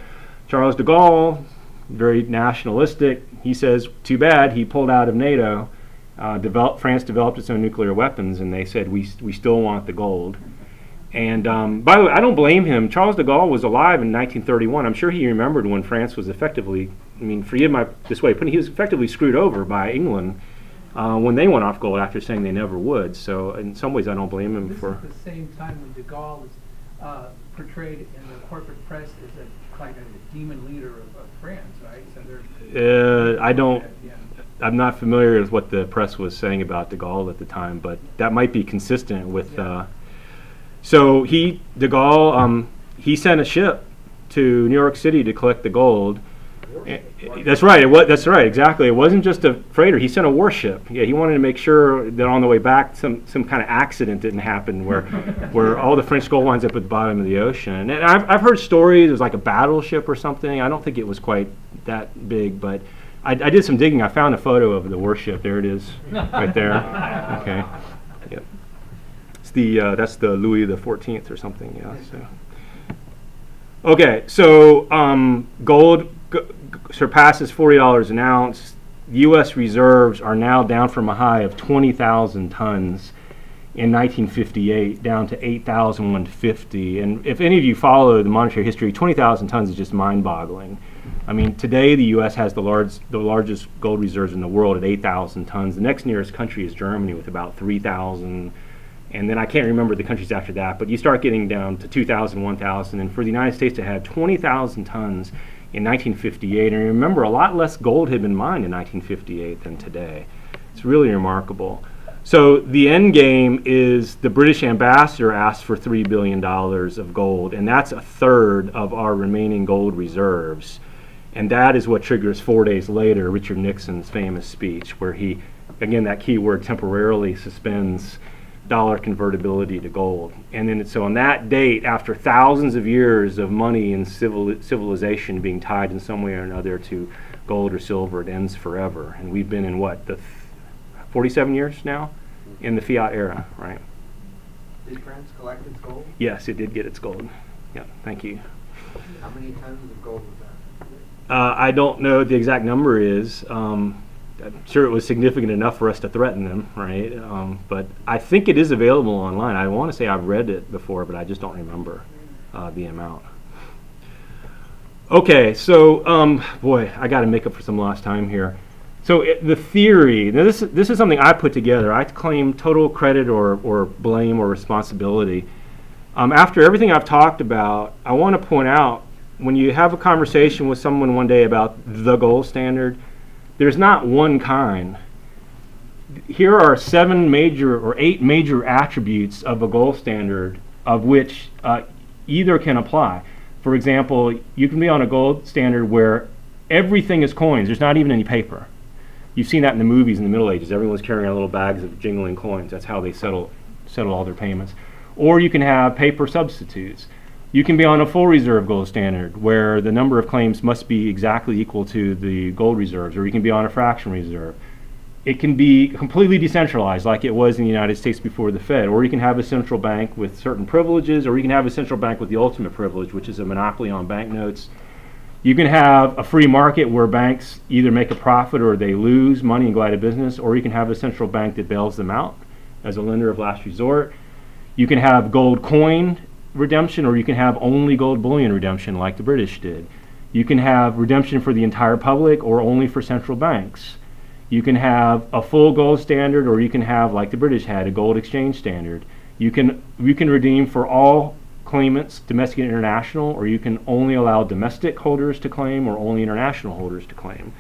Charles de Gaulle, very nationalistic, he says, too bad, he pulled out of NATO. Uh, developed, France developed its own nuclear weapons, and they said, we, we still want the gold. And um, by the way, I don't blame him. Charles de Gaulle was alive in 1931. I'm sure he remembered when France was effectively, I mean, forgive my this way, but he was effectively screwed over by England uh, when they went off gold after saying they never would. So in some ways, I don't blame him This for. is the same time when de Gaulle is uh, portrayed in the corporate press as a kind of a demon leader of, of France, right? So they're. Uh, I don't. Yeah. I'm not familiar with what the press was saying about De Gaulle at the time, but that might be consistent with. Yeah. Uh, so he, De Gaulle, um, he sent a ship to New York City to collect the gold. That's right. It was, that's right. Exactly. It wasn't just a freighter. He sent a warship. Yeah, he wanted to make sure that on the way back, some some kind of accident didn't happen where where all the French gold winds up at the bottom of the ocean. And I've I've heard stories. It was like a battleship or something. I don't think it was quite that big, but I, I did some digging. I found a photo of the warship. There it is, right there. Okay. Yep. It's the uh, that's the Louis the Fourteenth or something. Yeah. So. Okay, so um, gold surpasses forty dollars an ounce. U.S. reserves are now down from a high of twenty thousand tons in 1958 down to 8,150. And if any of you follow the monetary history, 20,000 tons is just mind-boggling. I mean, today the U.S. has the large, the largest gold reserves in the world at 8,000 tons. The next nearest country is Germany with about 3,000 and then I can't remember the countries after that, but you start getting down to 2,000, 1,000, and for the United States to have 20,000 tons in 1958, and remember, a lot less gold had been mined in 1958 than today. It's really remarkable. So the end game is the British ambassador asked for $3 billion of gold, and that's a third of our remaining gold reserves. And that is what triggers four days later Richard Nixon's famous speech, where he, again, that key word temporarily suspends dollar convertibility to gold. And then, so on that date, after thousands of years of money and civil, civilization being tied in some way or another to gold or silver, it ends forever. And we've been in what, the th- 47 years now? In the fiat era, right? Did France collect its gold? Yes, it did get its gold. Yeah, thank you. How many tons of gold was that? Uh, I don't know the exact number is. Um, I'm sure it was significant enough for us to threaten them, right? Um, but I think it is available online. I want to say I've read it before, but I just don't remember uh, the amount. Okay, so um, boy, I got to make up for some lost time here. So it, the theory. Now this this is something I put together. I claim total credit or or blame or responsibility. Um, after everything I've talked about, I want to point out when you have a conversation with someone one day about the gold standard, there's not one kind. Here are seven major or eight major attributes of a gold standard of which uh, either can apply. For example, you can be on a gold standard where everything is coins. There's not even any paper. You've seen that in the movies in the Middle Ages. Everyone's carrying little bags of jingling coins. That's how they settle settle all their payments. Or you can have paper substitutes. You can be on a full reserve gold standard where the number of claims must be exactly equal to the gold reserves, or you can be on a fraction reserve. It can be completely decentralized like it was in the United States before the Fed, or you can have a central bank with certain privileges, or you can have a central bank with the ultimate privilege, which is a monopoly on banknotes. You can have a free market where banks either make a profit or they lose money and go out of business, or you can have a central bank that bails them out as a lender of last resort. You can have gold coin redemption, or you can have only gold bullion redemption, like the British did. You can have redemption for the entire public, or only for central banks. You can have a full gold standard, or you can have, like the British had, a gold exchange standard. You can you can redeem for all claimants, domestic and international, or you can only allow domestic holders to claim, or only international holders to claim.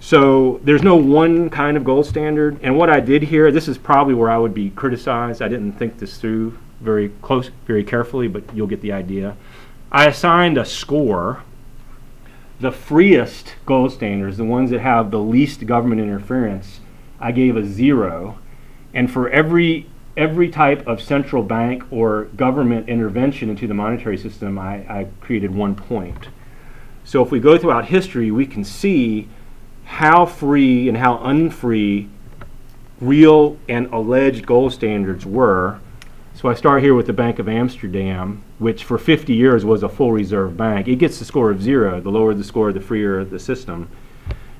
So there's no one kind of gold standard. And what I did here, this is probably where I would be criticized. I didn't think this through very close, very carefully, but you'll get the idea. I assigned a score. The freest gold standards, the ones that have the least government interference, I gave a zero. And for every every type of central bank or government intervention into the monetary system, I, I created one point. So if we go throughout history, we can see how free and how unfree real and alleged gold standards were. So I start here with the Bank of Amsterdam, which for 50 years was a full reserve bank. It gets the score of zero. The lower the score, the freer the system.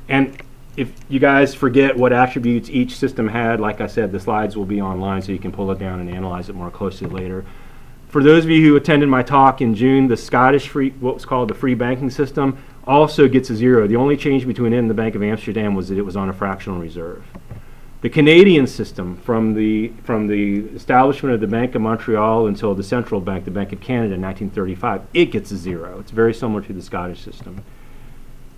And if you guys forget what attributes each system had, like I said, the slides will be online so you can pull it down and analyze it more closely later. For those of you who attended my talk in June, the Scottish free, what was called the free banking system, also gets a zero. The only change between it and the Bank of Amsterdam was that it was on a fractional reserve. The Canadian system, from the, from the establishment of the Bank of Montreal until the central bank, the Bank of Canada in 1935, it gets a zero. It's very similar to the Scottish system.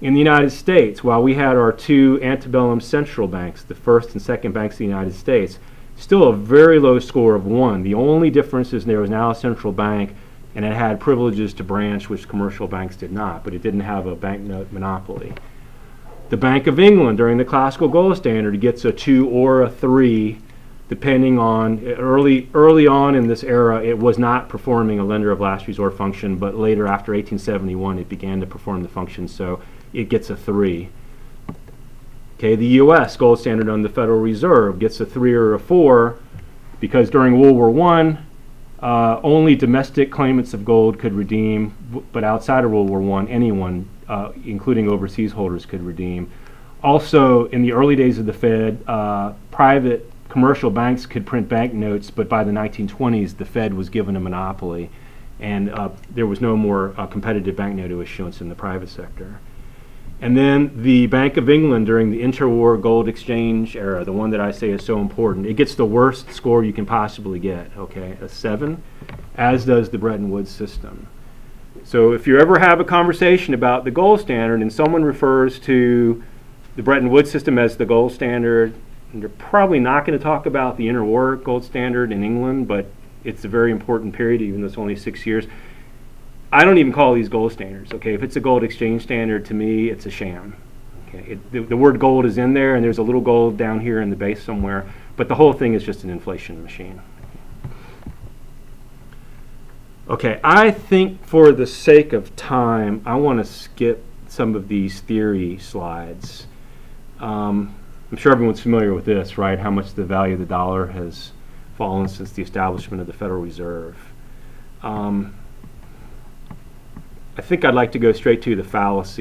In the United States, while we had our two antebellum central banks, the first and second banks of the United States, still a very low score of one. The only difference is there was now a central bank and it had privileges to branch which commercial banks did not, but it didn't have a banknote monopoly. The Bank of England during the classical gold standard gets a two or a three, depending on early early on in this era, it was not performing a lender of last resort function, but later after 1871, it began to perform the function, so it gets a three. Okay, the U.S. gold standard on the Federal Reserve gets a three or a four because during World War One, uh, only domestic claimants of gold could redeem, but outside of World War One, anyone, uh, including overseas holders, could redeem. Also, in the early days of the Fed, uh, private commercial banks could print banknotes, but by the 1920s, the Fed was given a monopoly, and uh, there was no more uh, competitive banknote issuance in the private sector. And then the Bank of England during the interwar gold exchange era, the one that I say is so important, it gets the worst score you can possibly get, okay, a seven, as does the Bretton Woods system. So if you ever have a conversation about the gold standard and someone refers to the Bretton Woods system as the gold standard, they're probably not going to talk about the interwar gold standard in England, but it's a very important period, even though it's only six years. I don't even call these gold standards. Okay, if it's a gold exchange standard, to me, it's a sham. Okay, it, the, the word gold is in there, and there's a little gold down here in the base somewhere, but the whole thing is just an inflation machine. Okay, I think for the sake of time, I want to skip some of these theory slides. Um, I'm sure everyone's familiar with this, right? How much the value of the dollar has fallen since the establishment of the Federal Reserve. Um, I think I'd like to go straight to the fallacy.